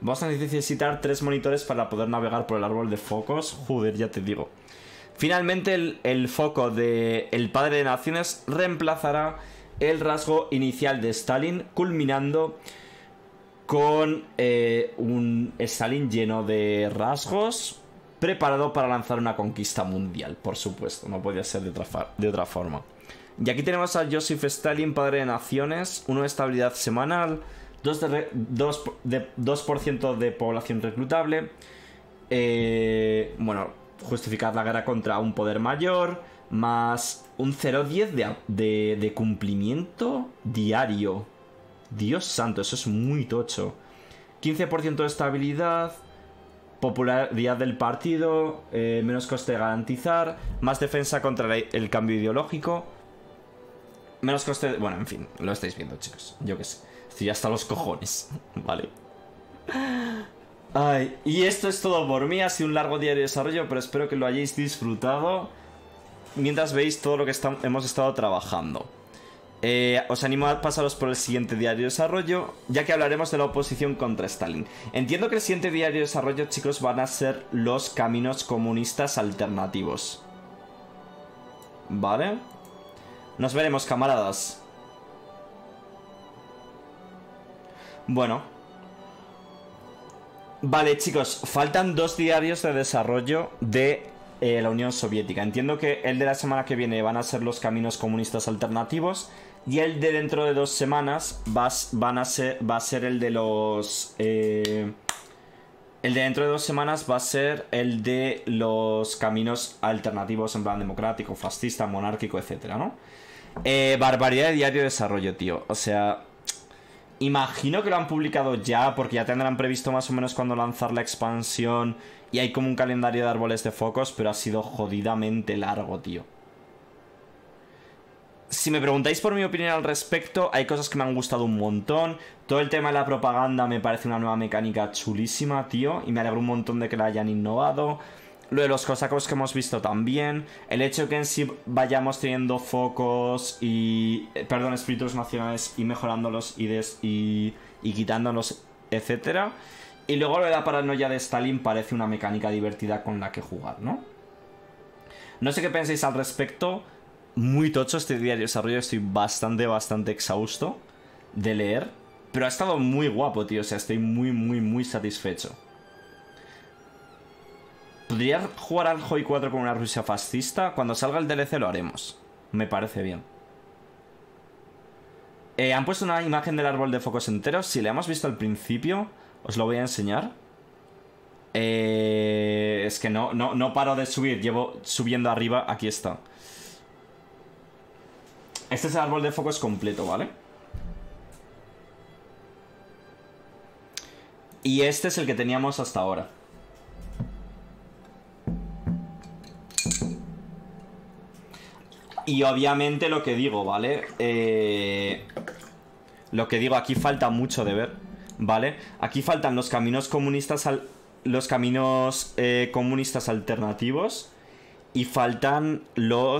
Vamos a necesitar 3 monitores para poder navegar por el árbol de focos. Joder, ya te digo. Finalmente el, foco de El Padre de Naciones reemplazará el rasgo inicial de Stalin, culminando con eh, un Stalin lleno de rasgos, preparado para lanzar una conquista mundial, por supuesto, no podía ser de otra, de otra forma. Y aquí tenemos a Joseph Stalin, padre de naciones, una estabilidad semanal, 2%, de, 2 de población reclutable, eh, bueno, justificar la guerra contra un poder mayor, más un 0,10 de, de, de cumplimiento diario. Dios santo, eso es muy tocho. 15% de estabilidad, popularidad del partido, eh, menos coste de garantizar, más defensa contra el cambio ideológico, menos coste... De... Bueno, en fin, lo estáis viendo, chicos. Yo qué sé. Estoy hasta los cojones, ¿vale? Ay, y esto es todo por mí. Ha sido un largo día de desarrollo, pero espero que lo hayáis disfrutado mientras veis todo lo que hemos estado trabajando. Eh, os animo a pasaros por el siguiente diario de desarrollo, ya que hablaremos de la oposición contra Stalin. Entiendo que el siguiente diario de desarrollo, chicos, van a ser los caminos comunistas alternativos. ¿Vale? Nos veremos, camaradas. Bueno. Vale, chicos, faltan dos diarios de desarrollo de eh, la Unión Soviética. Entiendo que el de la semana que viene van a ser los caminos comunistas alternativos y el de dentro de dos semanas va, van a ser, va a ser el de los... Eh, el de dentro de dos semanas va a ser el de los caminos alternativos en plan democrático, fascista, monárquico, etcétera, ¿no? Eh, barbaridad de diario de desarrollo, tío. O sea, imagino que lo han publicado ya porque ya tendrán previsto más o menos cuando lanzar la expansión y hay como un calendario de árboles de focos, pero ha sido jodidamente largo, tío. Si me preguntáis por mi opinión al respecto, hay cosas que me han gustado un montón. Todo el tema de la propaganda me parece una nueva mecánica chulísima, tío. Y me alegro un montón de que la hayan innovado. Lo de los cosacos que hemos visto también. El hecho que en sí vayamos teniendo focos y. Eh, perdón, espíritus nacionales y mejorándolos y, y, y quitándolos, etcétera. Y luego lo de la paranoia de Stalin parece una mecánica divertida con la que jugar, ¿no? No sé qué pensáis al respecto. Muy tocho este día de desarrollo. Estoy bastante, bastante exhausto de leer. Pero ha estado muy guapo, tío. O sea, estoy muy, muy, muy satisfecho. ¿Podría jugar al Hoi 4 con una Rusia fascista? Cuando salga el DLC lo haremos. Me parece bien. Eh, han puesto una imagen del árbol de focos enteros. Si le hemos visto al principio, os lo voy a enseñar. Eh, es que no, no, no paro de subir, llevo subiendo arriba, aquí está. Este es el árbol de focos completo, ¿vale? Y este es el que teníamos hasta ahora. Y obviamente lo que digo, ¿vale? Eh, lo que digo, aquí falta mucho de ver, ¿vale? Aquí faltan los caminos comunistas al- los caminos eh, comunistas alternativos y faltan los